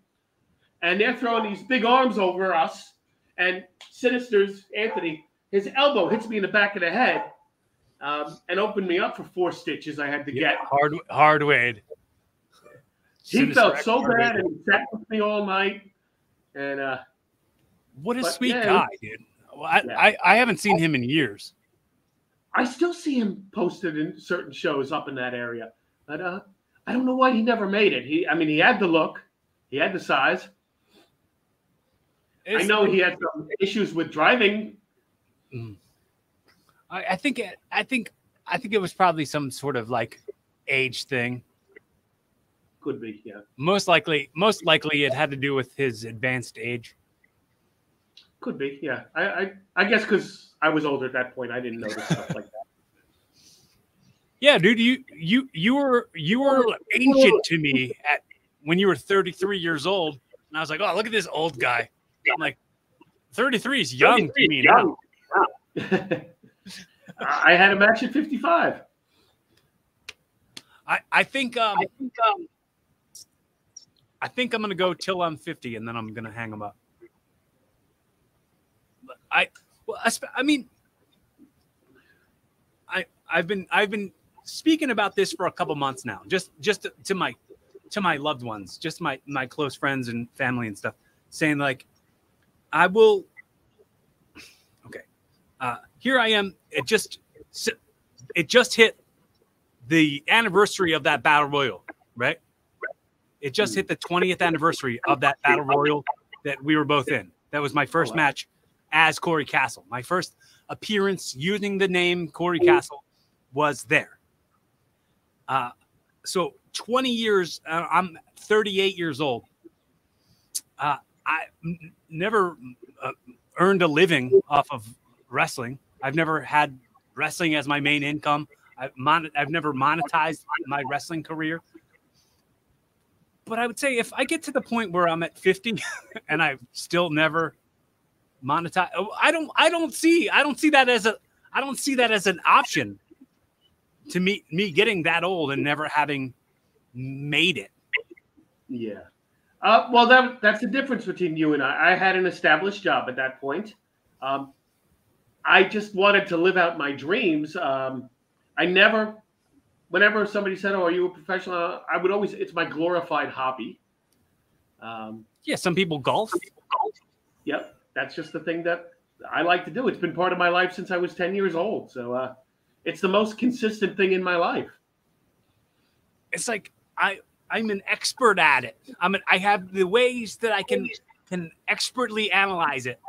and they're throwing these big arms over us. And Sinister's Anthony, his elbow hits me in the back of the head um, and opened me up for four stitches I had to Yeah, get. hard hard Wade. He Sinister felt X so bad and he sat with me all night. And uh, What a sweet yeah, guy, dude. Well, I, Yeah. I I haven't seen him in years. I still see him posted in certain shows up in that area. But uh, I don't know why he never made it. He, I mean, he had the look, he had the size. I know he had some issues with driving. I, I think it, I think I think it was probably some sort of like age thing. Could be, yeah. Most likely, most likely, it had to do with his advanced age. Could be, yeah. I, I, I guess because I was older at that point, I didn't notice stuff like that. Yeah, dude, you you you were you were ancient to me at when you were 33 years old, and I was like, oh, look at this old guy. I'm like, 33 is young to me now. [laughs] I had a match at 55. I I think um I think I'm gonna go till I'm 50, and then I'm gonna hang them up. But I well, I, I mean, I I've been I've been speaking about this for a couple months now, just just to, to my to my loved ones, just my my close friends and family and stuff, saying like, I will. Okay, uh, here I am. It just it just hit the anniversary of that battle royal, right? It just hit the 20th anniversary of that battle royal that we were both in. That was my first match as Corey Castle. My first appearance using the name Corey Castle was there. Uh, so 20 years, uh, I'm 38 years old. Uh, I n- never uh, earned a living off of wrestling. I've never had wrestling as my main income. I've, mon- I've never monetized my wrestling career. But I would say if I get to the point where I'm at 50 [laughs] and I've still never monetized, I don't, I don't see, I don't see that as a, I don't see that as an option to me, me getting that old and never having made it. Yeah. Uh, well, that, that's the difference between you and I. I had an established job at that point. Um, I just wanted to live out my dreams. Um, I never, whenever somebody said, "Oh, are you a professional?" I would always, it's my glorified hobby. Um, Yeah, some people golf. yep, that's just the thing that I like to do. It's been part of my life since I was ten years old. So uh, it's the most consistent thing in my life. It's like I I'm an expert at it. I'm an, I have the ways that I can can expertly analyze it.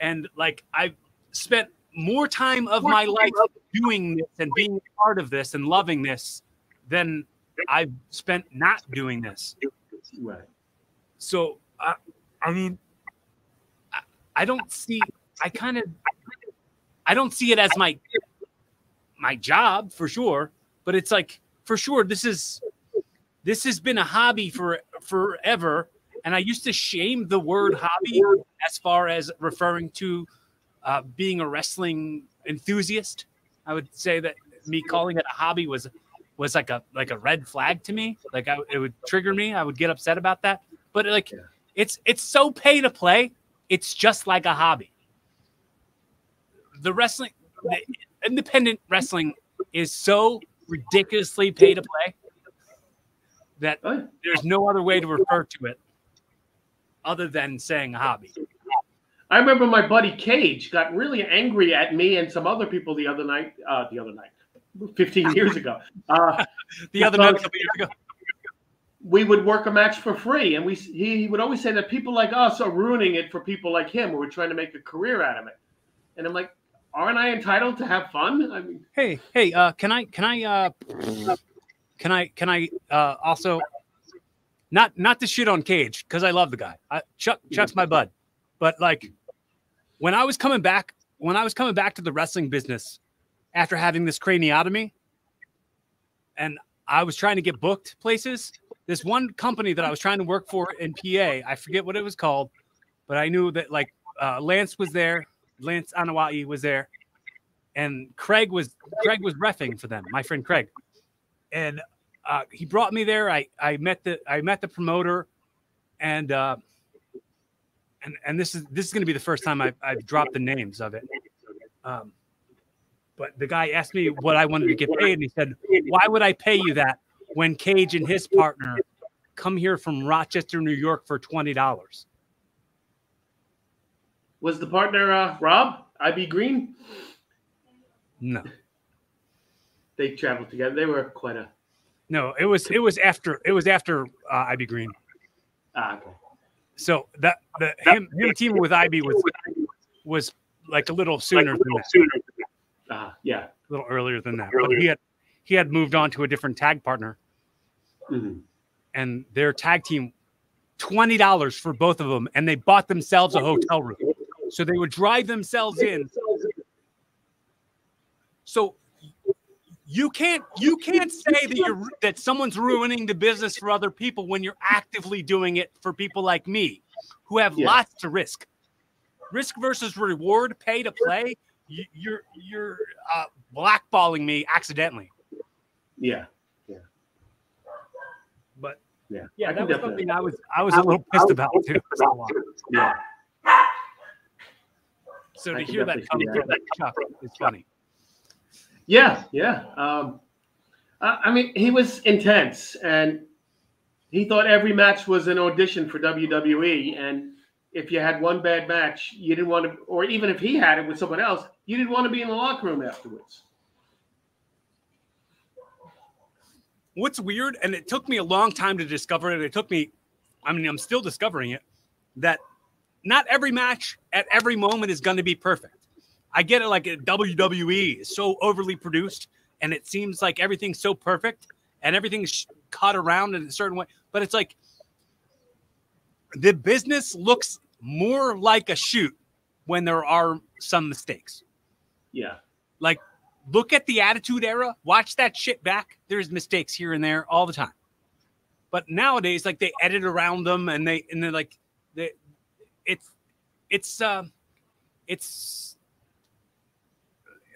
And like I've spent more time of my life doing this and being part of this and loving this than I've spent not doing this. So I, I mean, I don't see. I kind of, I don't see it as my my job for sure. But it's like for sure this is this has been a hobby for forever, and I used to shame the word hobby as far as referring to uh, being a wrestling enthusiast. I would say that me calling it a hobby was was like a like a red flag to me. Like I, it would trigger me. I would get upset about that. But like, Yeah. it's it's so pay to play. It's just like a hobby. The wrestling, the independent wrestling, is so ridiculously pay to play that Oh, there's no other way to refer to it other than saying a hobby. I remember my buddy Cage got really angry at me and some other people the other night. Uh, the other night, 15 [laughs] years ago. Uh, The other night, a couple years ago, we would work a match for free, and we he would always say that people like us are ruining it for people like him who are trying to make a career out of it. And I'm like, aren't I entitled to have fun? I mean, hey, hey, uh, can I, can I, uh, can I, can I, uh, also, not, not to shit on Cage because I love the guy. I, Chuck, Chuck's my bud, but like, when I was coming back, when I was coming back to the wrestling business after having this craniotomy, and I was trying to get booked places. This one company that I was trying to work for in PA, I forget what it was called, but I knew that like uh, Lance was there. Lance Anoa'i was there, and Craig was Craig was refing for them. My friend Craig, and uh, he brought me there. I I met the I met the promoter, and uh, and and this is this is going to be the first time I've, I've dropped the names of it. Um, but the guy asked me what I wanted to get paid, and he said, "Why would I pay you that when Cage and his partner come here from Rochester, New York, for twenty dollars?" Was the partner uh, Rob IB Green? No, They traveled together. They were quite a. no, it was it was after it was after uh, IB Green. Ah, okay. So that the him him teaming with IB was was like a little sooner than that, Ah, yeah. a little earlier than that. But he had he had moved on to a different tag partner, Mhm. and their tag team twenty dollars for both of them, and they bought themselves a hotel room, so they would drive themselves in. So you can't you can't say that you're that someone's ruining the business for other people when you're actively doing it for people like me, who have Yeah. lots to risk. Risk versus reward, pay to play. You, you're you're uh, blackballing me accidentally. Yeah. Yeah. But Yeah. yeah, I that was something I was I was a little pissed about too. for a while. Yeah. So I to hear that see from Chuck is funny. Yeah, yeah. Um, I, I mean, he was intense, and he thought every match was an audition for WWE. And if you had one bad match, you didn't want to, or even if he had it with someone else, you didn't want to be in the locker room afterwards. What's weird, and it took me a long time to discover it. It took me, I mean, I'm still discovering it, that not every match at every moment is going to be perfect. I get it, like a WWE is so overly produced, and it seems like everything's so perfect and everything's cut around in a certain way. But it's like the business looks more like a shoot when there are some mistakes. Yeah, Like, look at the Attitude Era. Watch that shit back. There's mistakes here and there all the time. But nowadays, like they edit around them, and they and they're like, it's it's uh, it's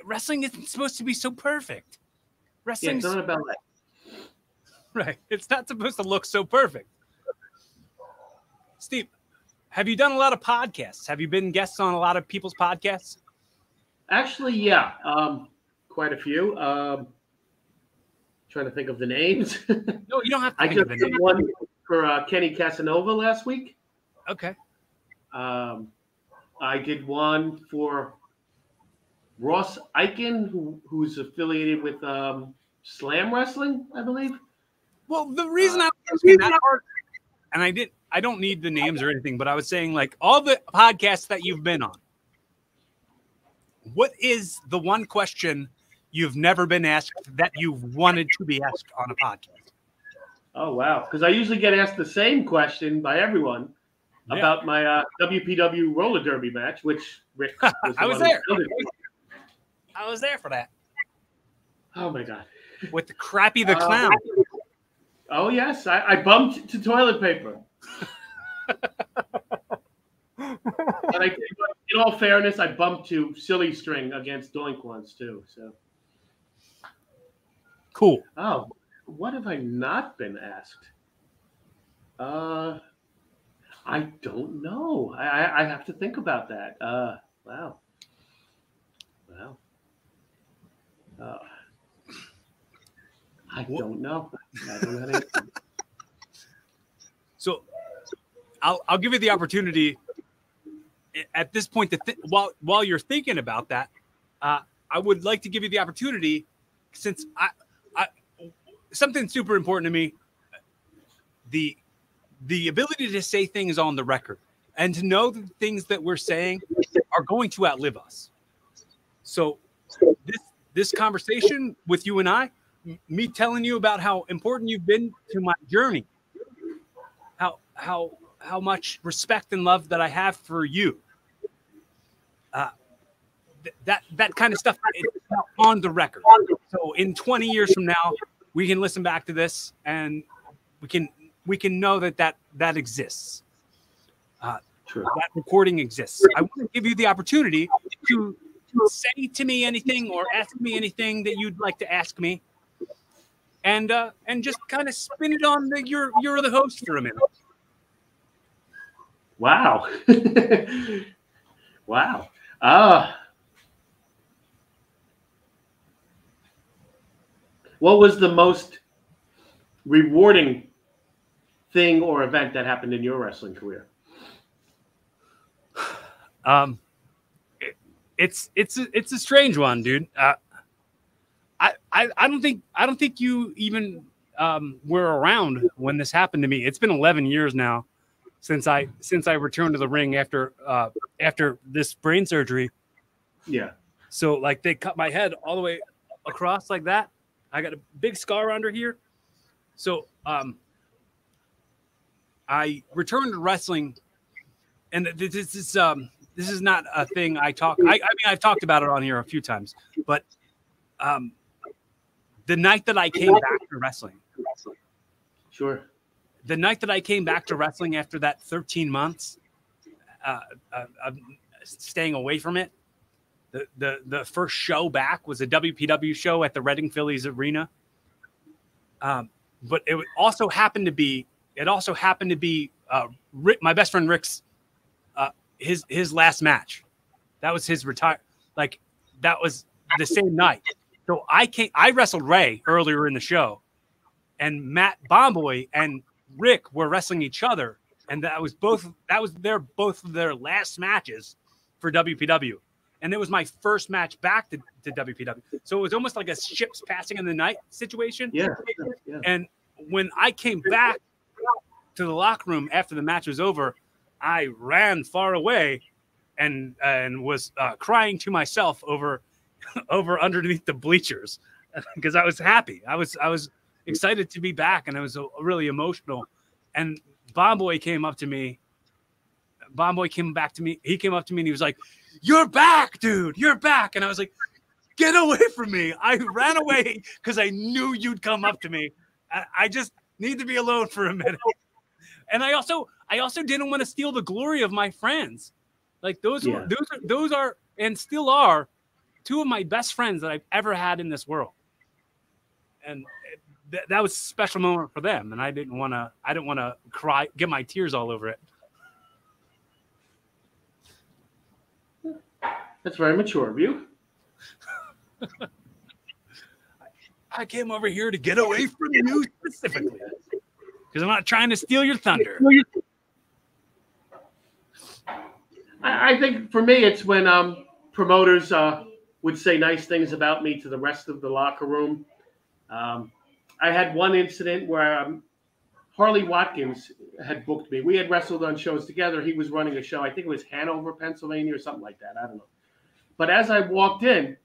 wrestling isn't supposed to be so perfect. yeah. Wrestling, It's not about that. right? It's not supposed to look so perfect. Steve, have you done a lot of podcasts? Have you been guests on a lot of people's podcasts? Actually, yeah, um, quite a few. Um, trying to think of the names. No, you don't have to. [laughs] I think just did one for uh, Kenny Casanova last week. Okay. Um, I did one for Ross Eichen, who, who's affiliated with um, Slam Wrestling, I believe. Well, the reason Uh, I was asking that part, and I didn't, I don't need the names or anything, but I was saying like all the podcasts that you've been on. What is the one question you've never been asked that you've wanted to be asked on a podcast? Oh wow! Because I usually get asked the same question by everyone Yeah. about my uh, WPW roller derby match, which Rick was [laughs] I was there. I was there for that Oh my god! with the crappy the Uh, clown. Oh yes, I, I bumped to toilet paper. I, in all fairness, I bumped to silly string against Doink once too. So, Cool. oh, what have I not been asked? Uh, I don't know. I, I, have to think about that. Uh, wow, wow. Uh, I Wha- don't know. I don't know how to answer. So I'll I'll give you the opportunity at this point to th- while while you're thinking about that, uh, I would like to give you the opportunity since I I something super important to me the the ability to say things on the record and to know that the things that we're saying are going to outlive us. So this this conversation with you and I, me telling you about how important you've been to my journey how how how much respect and love that I have for you. Uh, th- that that kind of stuff is on the record. So in 20 years from now, we can listen back to this and we can we can know that that that exists. Uh, True. That recording exists. I want to give you the opportunity to say to me anything or ask me anything that you'd like to ask me, and uh, and just kind of spin it on the you're you're the host for a minute. Wow. [laughs] wow. Uh, what was the most rewarding thing or event that happened in your wrestling career? Um, it, it's it's a, it's a strange one, dude. Uh, I, I I don't think I don't think you even um, were around when this happened to me. It's been 11 years now since I since I returned to the ring after uh, after this brain surgery. Yeah. So like they cut my head all the way across like that. I got a big scar under here. So um, I returned to wrestling, and this is um, this is not a thing I talk. I, I mean, I've talked about it on here a few times, but um, the night that I came back to wrestling, Sure. the night that I came back to wrestling after that 13 months, uh, uh, of staying away from it, the, the the first show back was a WPW show at the Reading Phillies Arena. Um, but it also happened to be it also happened to be uh, Rick, my best friend Rick's uh, his his last match. That was his retire like that was the same night. So I came I wrestled Ray earlier in the show, and Matt Bomboy and Rick were wrestling each other, and that was both that was their both of their last matches for WPW. And it was my first match back to, to WPW. So it was almost like a ships passing in the night situation. Yeah. yeah. And when I came back to the locker room after the match was over, I ran far away and and was uh, crying to myself over [laughs] over underneath the bleachers [laughs] because I was happy. I was I was excited to be back and I was uh, really emotional. And Bomboy came up to me. Bomboy came back to me. He came up to me and he was like, "You're back, dude. You're back." And I was like, "Get away from me!" I ran away because I knew you'd come up to me. I, I just need to be alone for a minute. [laughs] And I also I also didn't want to steal the glory of my friends. Like those Yeah. were, those are those are and still are two of my best friends that I've ever had in this world. And th- that was a special moment for them and I didn't want to I didn't want to cry get my tears all over it. That's very mature of you. [laughs] I came over here to get away from you specifically. Because I'm not trying to steal your thunder. I, I think for me, it's when um, promoters uh, would say nice things about me to the rest of the locker room. Um, I had one incident where um, Harley Watkins had booked me. We had wrestled on shows together. He was running a show. I think it was Hanover, Pennsylvania, or something like that. I don't know. But as I walked in,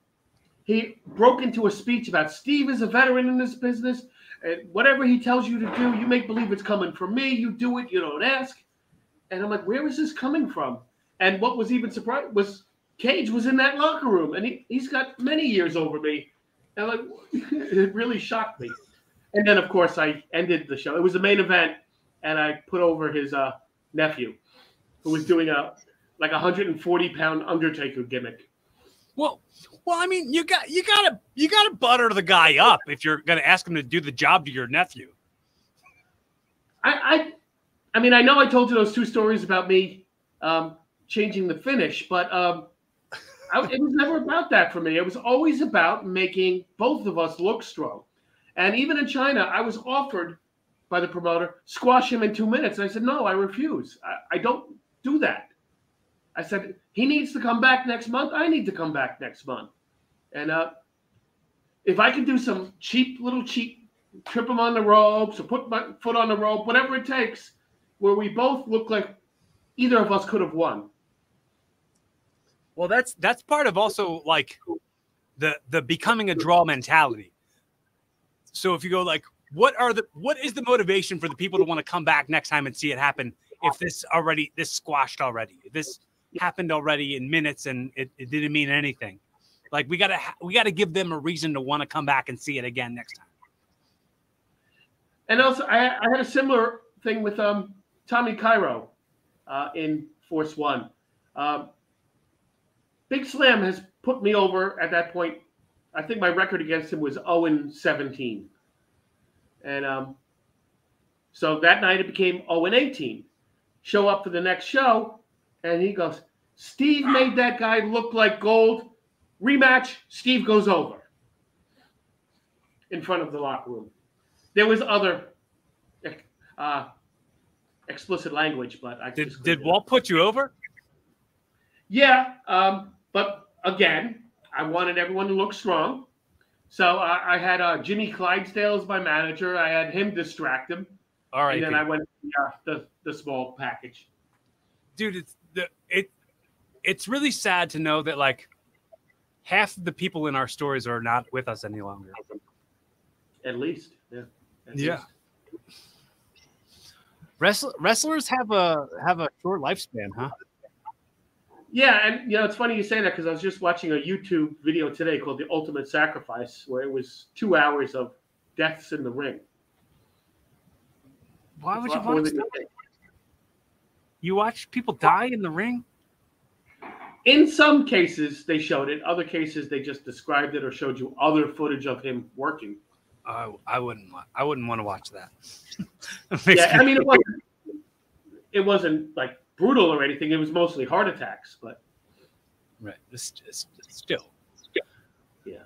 he broke into a speech about Steve is a veteran in this business. And whatever he tells you to do, you make believe it's coming from me. You do it. You don't ask. And I'm like, where is this coming from? And what was even surprised was Cage was in that locker room, and he, he's got many years over me. And like, [laughs] it really shocked me. And then, of course, I ended the show. It was the main event, and I put over his uh, nephew, who was doing a like 140 pound Undertaker gimmick. Well, well, I mean, you got you gotta you gotta butter the guy up if you're gonna ask him to do the job to your nephew. I, I, I mean, I know I told you those two stories about me um, changing the finish, but um, I, it was never about that for me. It was always about making both of us look strong. And even in China, I was offered by the promoter squash him in two minutes, and I said no, I refuse. I, I don't do that. I said he needs to come back next month. I need to come back next month, and uh, if I can do some cheap little cheap trip him on the ropes or put my foot on the rope, whatever it takes, where we both look like either of us could have won. Well, that's that's part of also like the the becoming a draw mentality. So if you go like, what are the what is the motivation for the people to want to come back next time and see it happen? If this already this squashed already, this happened already in minutes and it, it didn't mean anything. Like we gotta we gotta give them a reason to want to come back and see it again next time. And also, I, I had a similar thing with um, Tommy Cairo uh, in Force One. Um, Big Slam has put me over at that point. I think my record against him was 0 and 17. And um, so that night it became 0 and 18. Show up for the next show, and he goes, Steve made that guy look like gold. Rematch, Steve goes over in front of the locker room. There was other uh, explicit language, but I did. Did Walt put you over? Yeah, um, but again, I wanted everyone to look strong, so I, I had uh, Jimmy Clydesdale as my manager. I had him distract him. All right, and then I went uh, the the small package. Dude, it's the it. It's really sad to know that like half of the people in our stories are not with us any longer. At least, yeah. At yeah. Least. wrestlers have a have a short lifespan, huh? Yeah, and you know it's funny you say that because I was just watching a YouTube video today called "The Ultimate Sacrifice," where it was two hours of deaths in the ring. Why would you watch that? You watch people die in the ring? In some cases, they showed it. Other cases, they just described it or showed you other footage of him working. I, I wouldn't. I wouldn't want to watch that. [laughs] yeah, I mean, it wasn't. It wasn't like brutal or anything. It was mostly heart attacks, but right. It's just still. Yeah.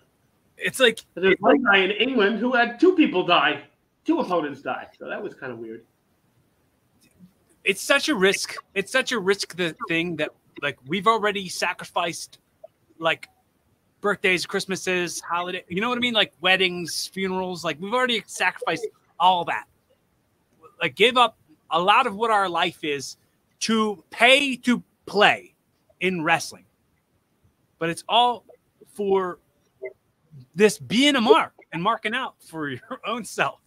It's like there's one guy in England who had two people die, two opponents die. So that was kind of weird. It's such a risk. It's such a risk the thing that like we've already sacrificed like birthdays, Christmases, holiday. You know what I mean? Like weddings, funerals. Like we've already sacrificed all that. Like give up a lot of what our life is to pay to play in wrestling. But it's all for this being a mark and marking out for [laughs] your own self.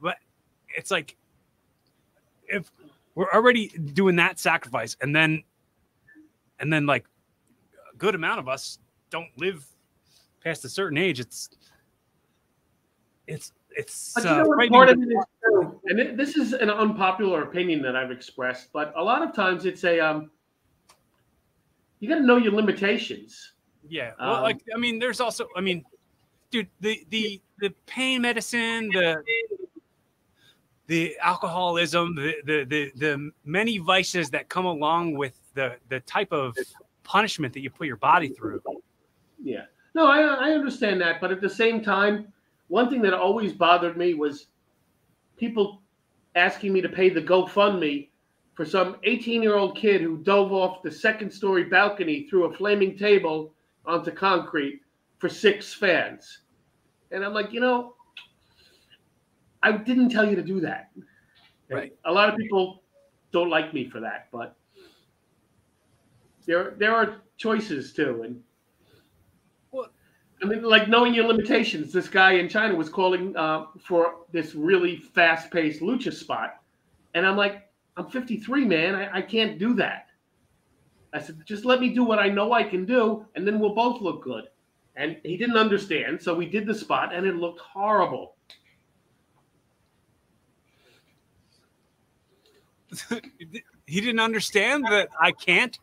But it's like if we're already doing that sacrifice. And then and then like a good amount of us don't live past a certain age, it's it's it's but you know uh, part of it is true. and it, this is an unpopular opinion that I've expressed, but a lot of times it's a um, you got to know your limitations. Yeah, well, um, like I mean, there's also, I mean, dude, the the the pain medicine, the the alcoholism, the the the, the many vices that come along with the the type of punishment that you put your body through. Yeah. No, I, I understand that, but at the same time, one thing that always bothered me was people asking me to pay the GoFundMe for some 18 year old kid who dove off the second story balcony through a flaming table onto concrete for six fans. And I'm like, you know, I didn't tell you to do that. Right. A lot of people don't like me for that, but there there are choices too, and well, I mean, like knowing your limitations. This guy in China was calling uh, for this really fast-paced lucha spot, and I'm like, I'm 53, man. I, I can't do that. I said, just let me do what I know I can do, and then we'll both look good. And he didn't understand, so we did the spot, and it looked horrible. He didn't understand that I can't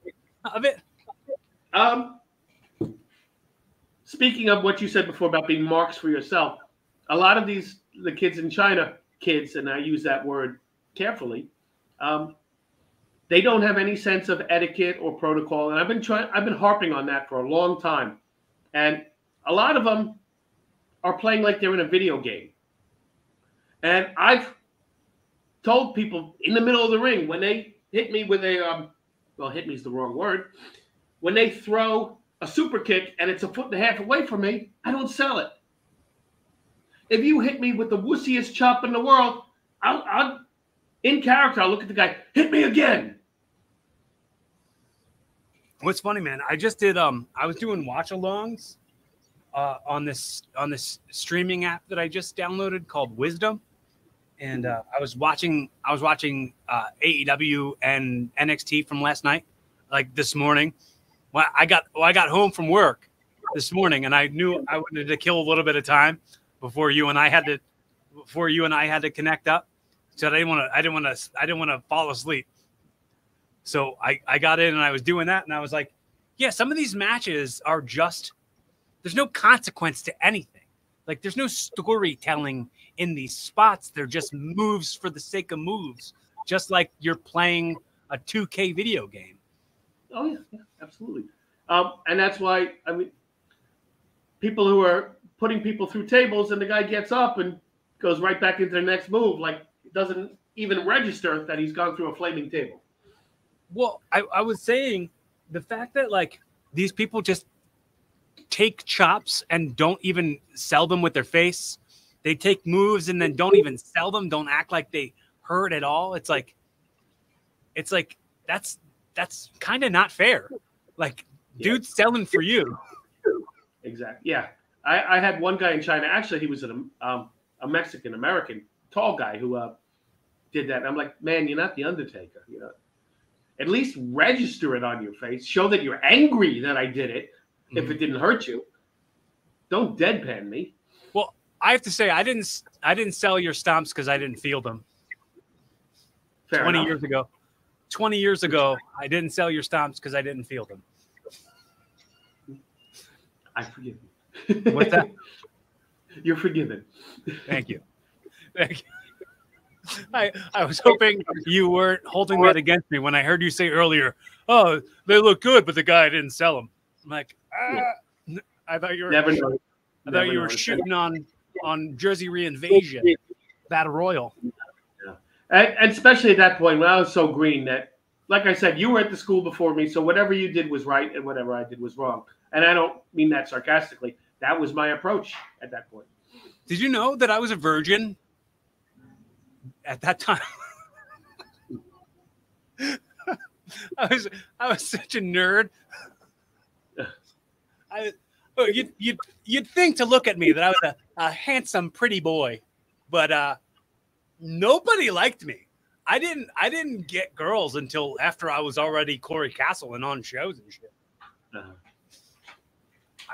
of it? Um, speaking of what you said before about being marks for yourself, a lot of these the kids in China, kids, and I use that word carefully, um, they don't have any sense of etiquette or protocol, and I've been trying. I've been harping on that for a long time, and a lot of them are playing like they're in a video game. And I've told people in the middle of the ring when they hit me with a um, well, hit me is the wrong word. When they throw a super kick and it's a foot and a half away from me, I don't sell it. If you hit me with the wussiest chop in the world, I'll, I'll in character, I'll look at the guy, hit me again. What's funny, man? I just did um I was doing watch alongs uh on this on this streaming app that I just downloaded called Wisdom and uh, I was watching I was watching uh, AEW and NXT from last night, like this morning. Well, I got well, I got home from work this morning, and I knew I wanted to kill a little bit of time before you and I had to before you and I had to connect up. So I didn't want to I didn't want to I didn't want to fall asleep. So I, I got in and I was doing that and I was like, yeah, some of these matches are just there's no consequence to anything. Like there's no storytelling in these spots. They're just moves for the sake of moves, just like you're playing a 2K video game. Oh yeah, yeah absolutely. Um, and that's why I mean, people who are putting people through tables, and the guy gets up and goes right back into the next move, like doesn't even register that he's gone through a flaming table. Well, I, I was saying the fact that like these people just take chops and don't even sell them with their face. They take moves and then don't even sell them, don't act like they hurt at all. It's like it's like that's that's kind of not fair. Like, yeah. dude selling for you. Exactly. Yeah. I, I had one guy in China. Actually, he was an, um, a Mexican American tall guy who uh, did that. And I'm like, man, you're not the Undertaker. You know, at least register it on your face. Show that you're angry that I did it. Mm-hmm. If it didn't hurt you, don't deadpan me. I have to say, I didn't. I didn't sell your stomps because I didn't feel them. Fair Twenty enough. years ago. 20 years ago, I didn't sell your stomps because I didn't feel them. I forgive you. What's that? [laughs] You're forgiven. Thank you. Thank you. I, I was hoping you weren't holding that against me when I heard you say earlier, oh, they look good, but the guy didn't sell them. I'm like, ah. I thought you were Never. I thought Never you were shooting on on Jersey Reinvasion Battle Royal and, and especially at that point when I was so green that, like I said, you were at the school before me, so whatever you did was right and whatever I did was wrong. And I don't mean that sarcastically. That was my approach at that point. Did you know that I was a virgin at that time? [laughs] I was I was such a nerd. [laughs] I you'd you'd you'd think to look at me that I was a, a handsome, pretty boy, but uh, nobody liked me. I didn't I didn't get girls until after I was already Corey Castle and on shows and shit. Uh-huh.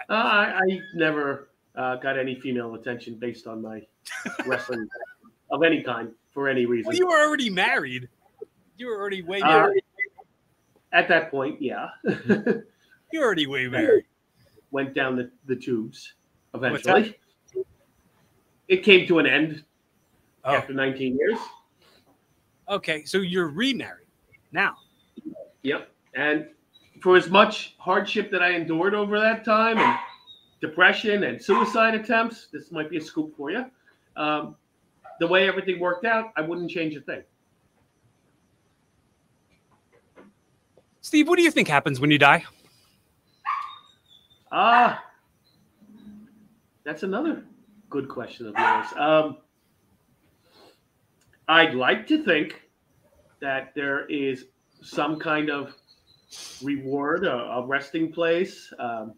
I, uh, I, I, never uh, got any female attention based on my [laughs] wrestling of any kind for any reason. Well, you were already married. You were already way uh, married. Uh, at that point, yeah. You're already way married. Went down the, the tubes eventually. It came to an end oh. after 19 years. Okay, so you're remarried now. Yep. And for as much hardship that I endured over that time and depression and suicide attempts, this might be a scoop for you. Um, the way everything worked out, I wouldn't change a thing. Steve, what do you think happens when you die? Ah, that's another good question of yours. Um, I'd like to think that there is some kind of reward, a, a resting place, um,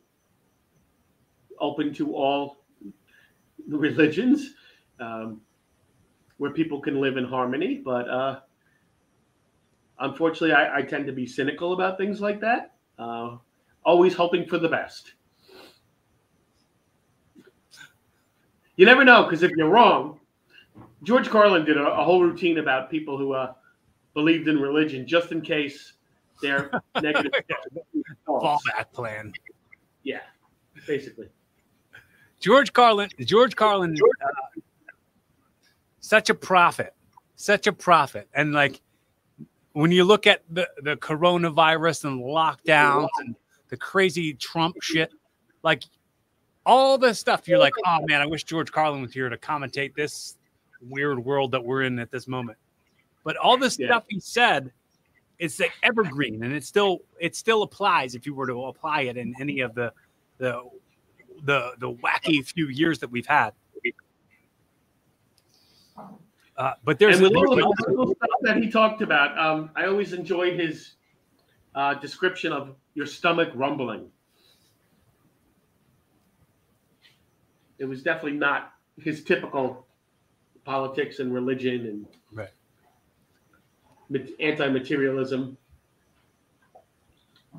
open to all religions, um, where people can live in harmony. But uh, unfortunately, I, I, tend to be cynical about things like that, uh, always hoping for the best. You never know, because if you're wrong, George Carlin did a, a whole routine about people who uh, believed in religion, just in case their [laughs] negative fallback plan. Yeah, basically. George Carlin, George Carlin, uh, such a prophet, such a prophet, and like when you look at the the coronavirus and lockdowns and the crazy Trump shit, like all the stuff, you're like, oh man, I wish George Carlin was here to commentate this weird world that we're in at this moment. But all this yeah. stuff he said, it's the evergreen, and it still it still applies if you were to apply it in any of the the the the wacky few years that we've had. Uh, but there's and with all the stuff that he talked about, um, I always enjoyed his uh, description of your stomach rumbling. It was definitely not his typical politics and religion and right. anti-materialism.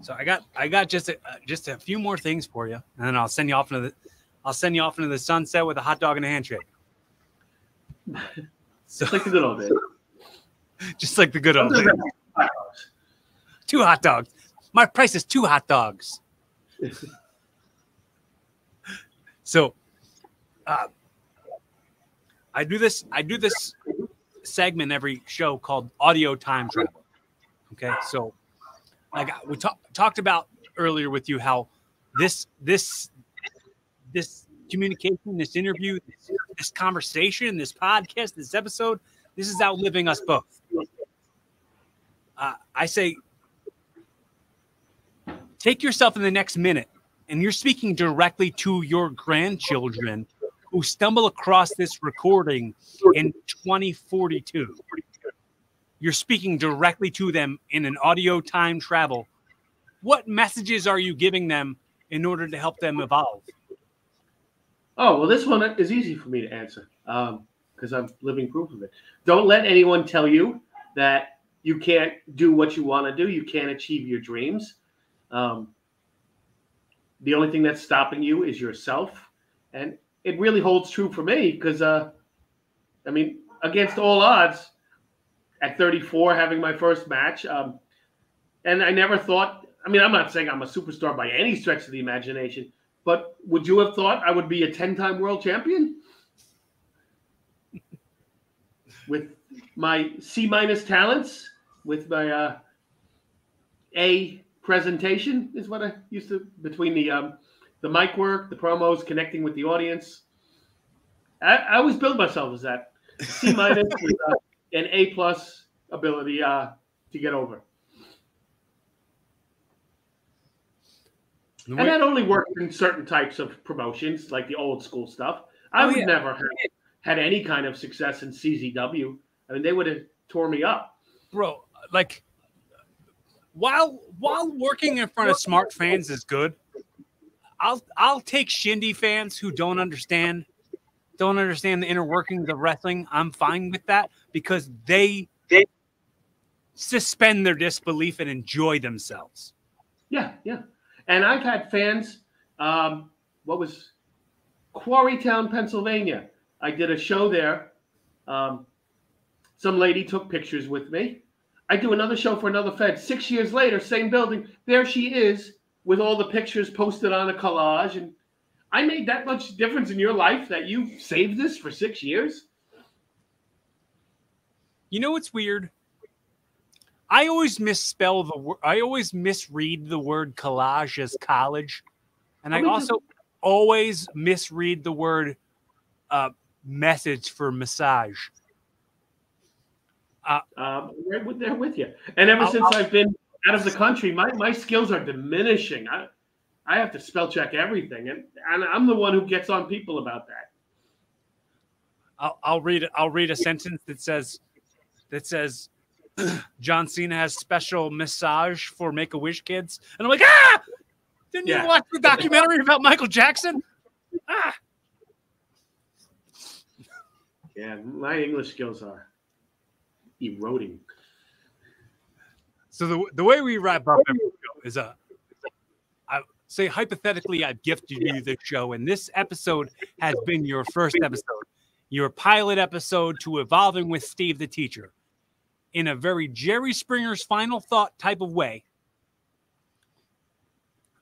So I got I got just a, uh, just a few more things for you, and then I'll send you off into the I'll send you off into the sunset with a hot dog and a handshake. [laughs] So, like the good old days. [laughs] Just like the good old days. two hot dogs. My price is two hot dogs. [laughs] so, uh, I do this. I do this segment every show called audio time travel. Okay, so like we talked talked about earlier with you how this this this communication, this interview, this, this conversation, this podcast, this episode, this is outliving us both. Uh, I say, take yourself in the next minute, and you're speaking directly to your grandchildren who stumble across this recording in 2042. You're speaking directly to them in an audio time travel. What messages are you giving them in order to help them evolve? Oh, well, this one is easy for me to answer because um, I'm living proof of it. Don't let anyone tell you that you can't do what you want to do, you can't achieve your dreams. Um, the only thing that's stopping you is yourself. And it really holds true for me because, uh, I mean, against all odds, at 34, having my first match, um, and I never thought, I mean, I'm not saying I'm a superstar by any stretch of the imagination, but would you have thought I would be a 10 time world champion? [laughs] with my C minus talents, with my uh, A presentation, is what I used to, between the, um, the mic work, the promos, connecting with the audience. I, I always build myself as that C [laughs] minus with uh, an A plus ability uh, to get over. And that only worked in certain types of promotions, like the old school stuff. I oh, would yeah. never have had any kind of success in CZW. I mean, they would have tore me up, bro. Like, while while working in front of smart fans is good, I'll I'll take shindy fans who don't understand don't understand the inner workings of wrestling. I'm fine with that because they they suspend their disbelief and enjoy themselves. Yeah, yeah. And I've had fans, um, what was Quakertown, Pennsylvania. I did a show there. Um, some lady took pictures with me. I do another show for another Fed. Six years later, same building. There she is with all the pictures posted on a collage. And I made that much difference in your life that you saved this for six years. You know what's weird? I always misspell the word. I always misread the word collage as college, and I also always misread the word uh, message for massage. Uh, um, right with there with you. And ever I'll, since i have been out of the country, my, my skills are diminishing. I I have to spell check everything, and, and I'm the one who gets on people about that. I'll, I'll read I'll read a sentence that says that says [clears throat] John Cena has special massage for Make a Wish kids, and I'm like, ah! Didn't yeah. you watch the documentary about Michael Jackson? Ah. Yeah, my English skills are eroding. So the the way we wrap up is a. Uh, I say hypothetically, I've gifted you this show, and this episode has been your first episode, your pilot episode to evolving with Steve the teacher in a very Jerry Springer's final thought type of way.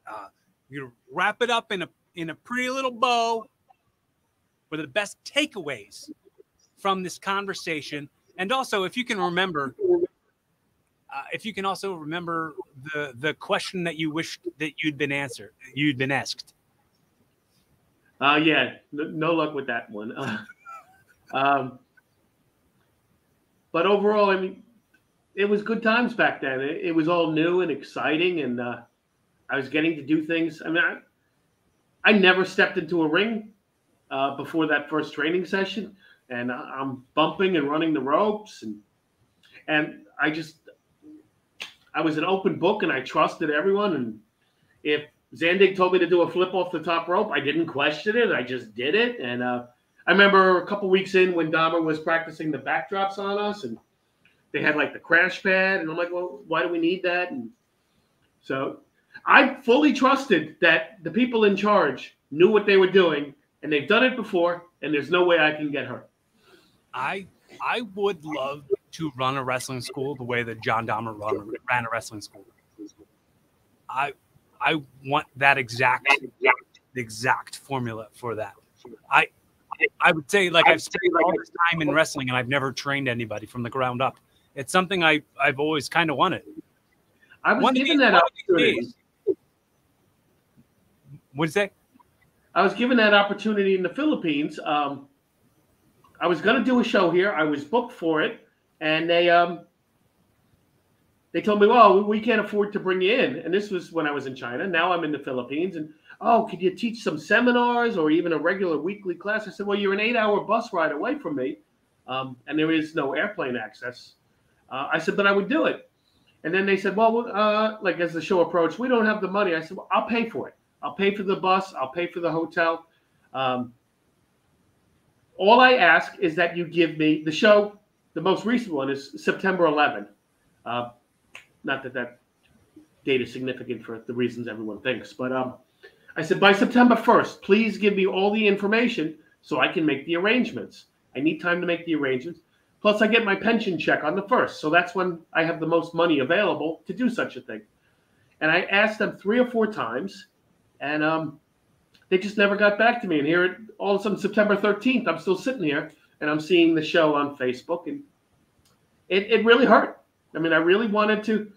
Uh, you wrap it up in a in a pretty little bow with the best takeaways from this conversation, and also if you can remember, uh, if you can also remember the the question that you wished that you'd been answered, you'd been asked. Uh, yeah, no, no luck with that one. [laughs] um, but overall, I mean, it was good times back then. It, it was all new and exciting, and uh, I was getting to do things. I mean, I, I never stepped into a ring uh, before that first training session, and I'm bumping and running the ropes, and and I just I was an open book, and I trusted everyone. And if Zandig told me to do a flip off the top rope, I didn't question it. I just did it, and uh, I remember a couple weeks in when Dahmer was practicing the backdrops on us, and they had like the crash pad, and I'm like, well, why do we need that? And so I fully trusted that the people in charge knew what they were doing, and they've done it before, and there's no way I can get hurt. I I would love to run a wrestling school the way that John Dahmer run, ran a wrestling school. I I want that exact exact formula for that. I I would say like I've spent all this time in wrestling and I've never trained anybody from the ground up. It's something I I've always kind of wanted. I was given that opportunity. What is that? I was given that opportunity in the Philippines. Um, I was going to do a show here. I was booked for it, and they um, they told me, "Well, we can't afford to bring you in." And this was when I was in China. Now I'm in the Philippines, and oh, could you teach some seminars or even a regular weekly class? I said, "Well, you're an eight-hour bus ride away from me, um, and there is no airplane access." Uh, I said, "But I would do it." And then they said, "Well, uh, like as the show approached, we don't have the money." I said, "Well, I'll pay for it." I'll pay for the bus. I'll pay for the hotel. Um, all I ask is that you give me the show. The most recent one is September 11. Uh, not that that date is significant for the reasons everyone thinks, but um, I said by September 1st, please give me all the information so I can make the arrangements. I need time to make the arrangements. Plus, I get my pension check on the first, so that's when I have the most money available to do such a thing. And I asked them three or four times, and um, they just never got back to me. And here, it all of a sudden, September 13th, I'm still sitting here and I'm seeing the show on Facebook, and it, it really hurt. I mean, I really wanted to.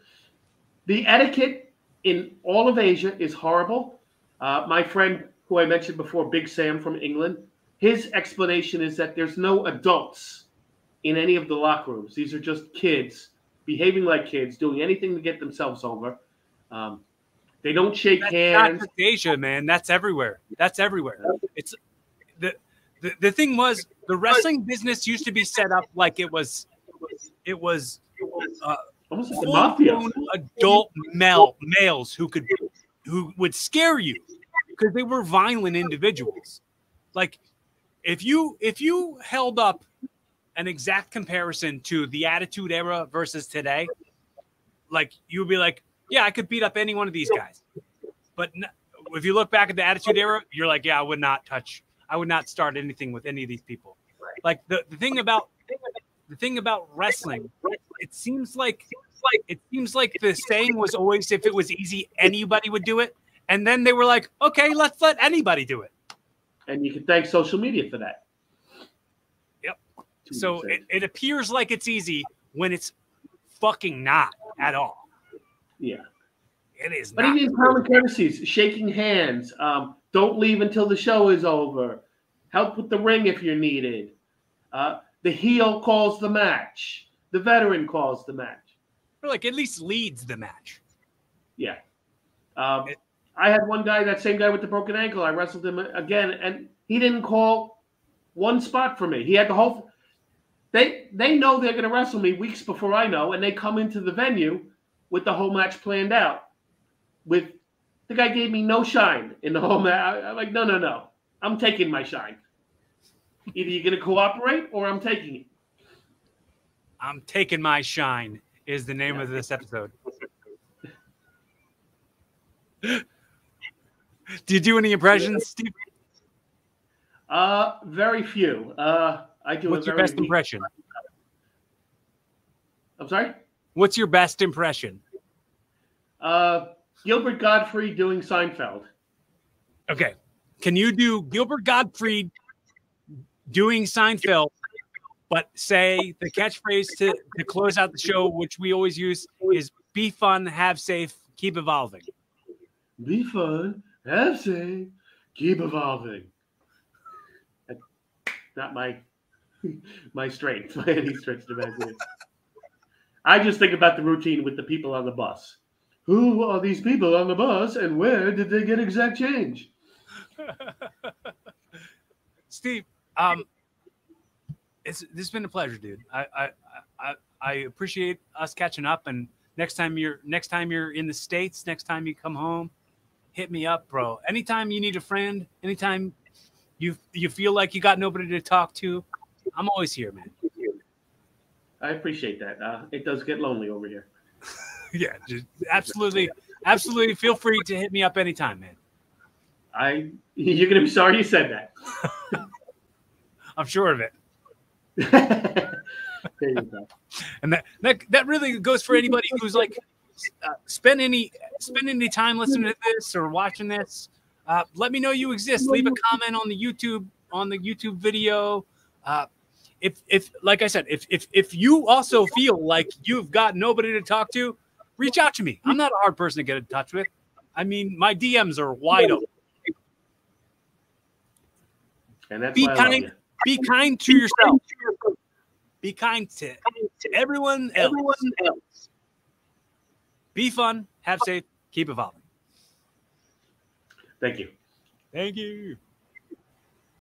The etiquette in all of Asia is horrible. Uh, my friend, who I mentioned before, Big Sam from England, his explanation is that there's no adults in any of the locker rooms. These are just kids behaving like kids, doing anything to get themselves over. Um, they don't shake That's hands. Not Asia, man. That's everywhere. That's everywhere. It's the, the the thing was the wrestling business used to be set up like it was it was uh, almost like the mafia. adult male males who could who would scare you because they were violent individuals. Like if you if you held up an exact comparison to the attitude era versus today, like you would be like, yeah, I could beat up any one of these guys. But if you look back at the Attitude Era, you're like, yeah, I would not touch, I would not start anything with any of these people. Like the, the thing about the thing about wrestling, it seems like it seems like the saying was always if it was easy, anybody would do it. And then they were like, okay, let's let anybody do it. And you can thank social media for that. Yep. So it, it appears like it's easy when it's fucking not at all. Yeah. It is But not. even common courtesies, shaking hands, um, don't leave until the show is over, help with the ring if you're needed. Uh, the heel calls the match, the veteran calls the match. Or like at least leads the match. Yeah. Um, I had one guy, that same guy with the broken ankle. I wrestled him again, and he didn't call one spot for me. He had the whole. They they know they're going to wrestle me weeks before I know, and they come into the venue with the whole match planned out. With the guy gave me no shine in the whole match. I'm like, no, no, no. I'm taking my shine. Either you're going to cooperate or I'm taking it. I'm taking my shine is the name of this episode. [laughs] do you do any impressions, Steve? Uh, very few. Uh, I do. What's a your very best impression? I'm sorry. What's your best impression? Uh, Gilbert Gottfried doing Seinfeld. Okay. Can you do Gilbert Gottfried doing Seinfeld, but say the catchphrase to, to close out the show, which we always use, is be fun, have safe, keep evolving. Be fun, have safe, keep evolving. That's not my [laughs] my strength [laughs] by any stretch of imagination. I just think about the routine with the people on the bus. Who are these people on the bus, and where did they get exact change? [laughs] Steve, um, it's this has been a pleasure, dude. I, I I I appreciate us catching up. And next time you're next time you're in the states, next time you come home, hit me up, bro. Anytime you need a friend, anytime you you feel like you got nobody to talk to, I'm always here, man. I appreciate that. Uh, it does get lonely over here. [laughs] yeah, just absolutely, absolutely. Feel free to hit me up anytime, man. I [laughs] you're gonna be sorry you said that. [laughs] I'm sure of it. [laughs] there you go. And that, that that really goes for anybody who's like uh, spend any spend any time listening to this or watching this, uh, let me know you exist. Leave a comment on the YouTube on the YouTube video. Uh, if if like I said, if if if you also feel like you've got nobody to talk to, reach out to me. I'm not a hard person to get in touch with. I mean, my DMs are wide open. And that's Be why I love kind. You. Be kind to yourself. Be kind to everyone else. Be fun. Have safe. Keep evolving. Thank you. Thank you.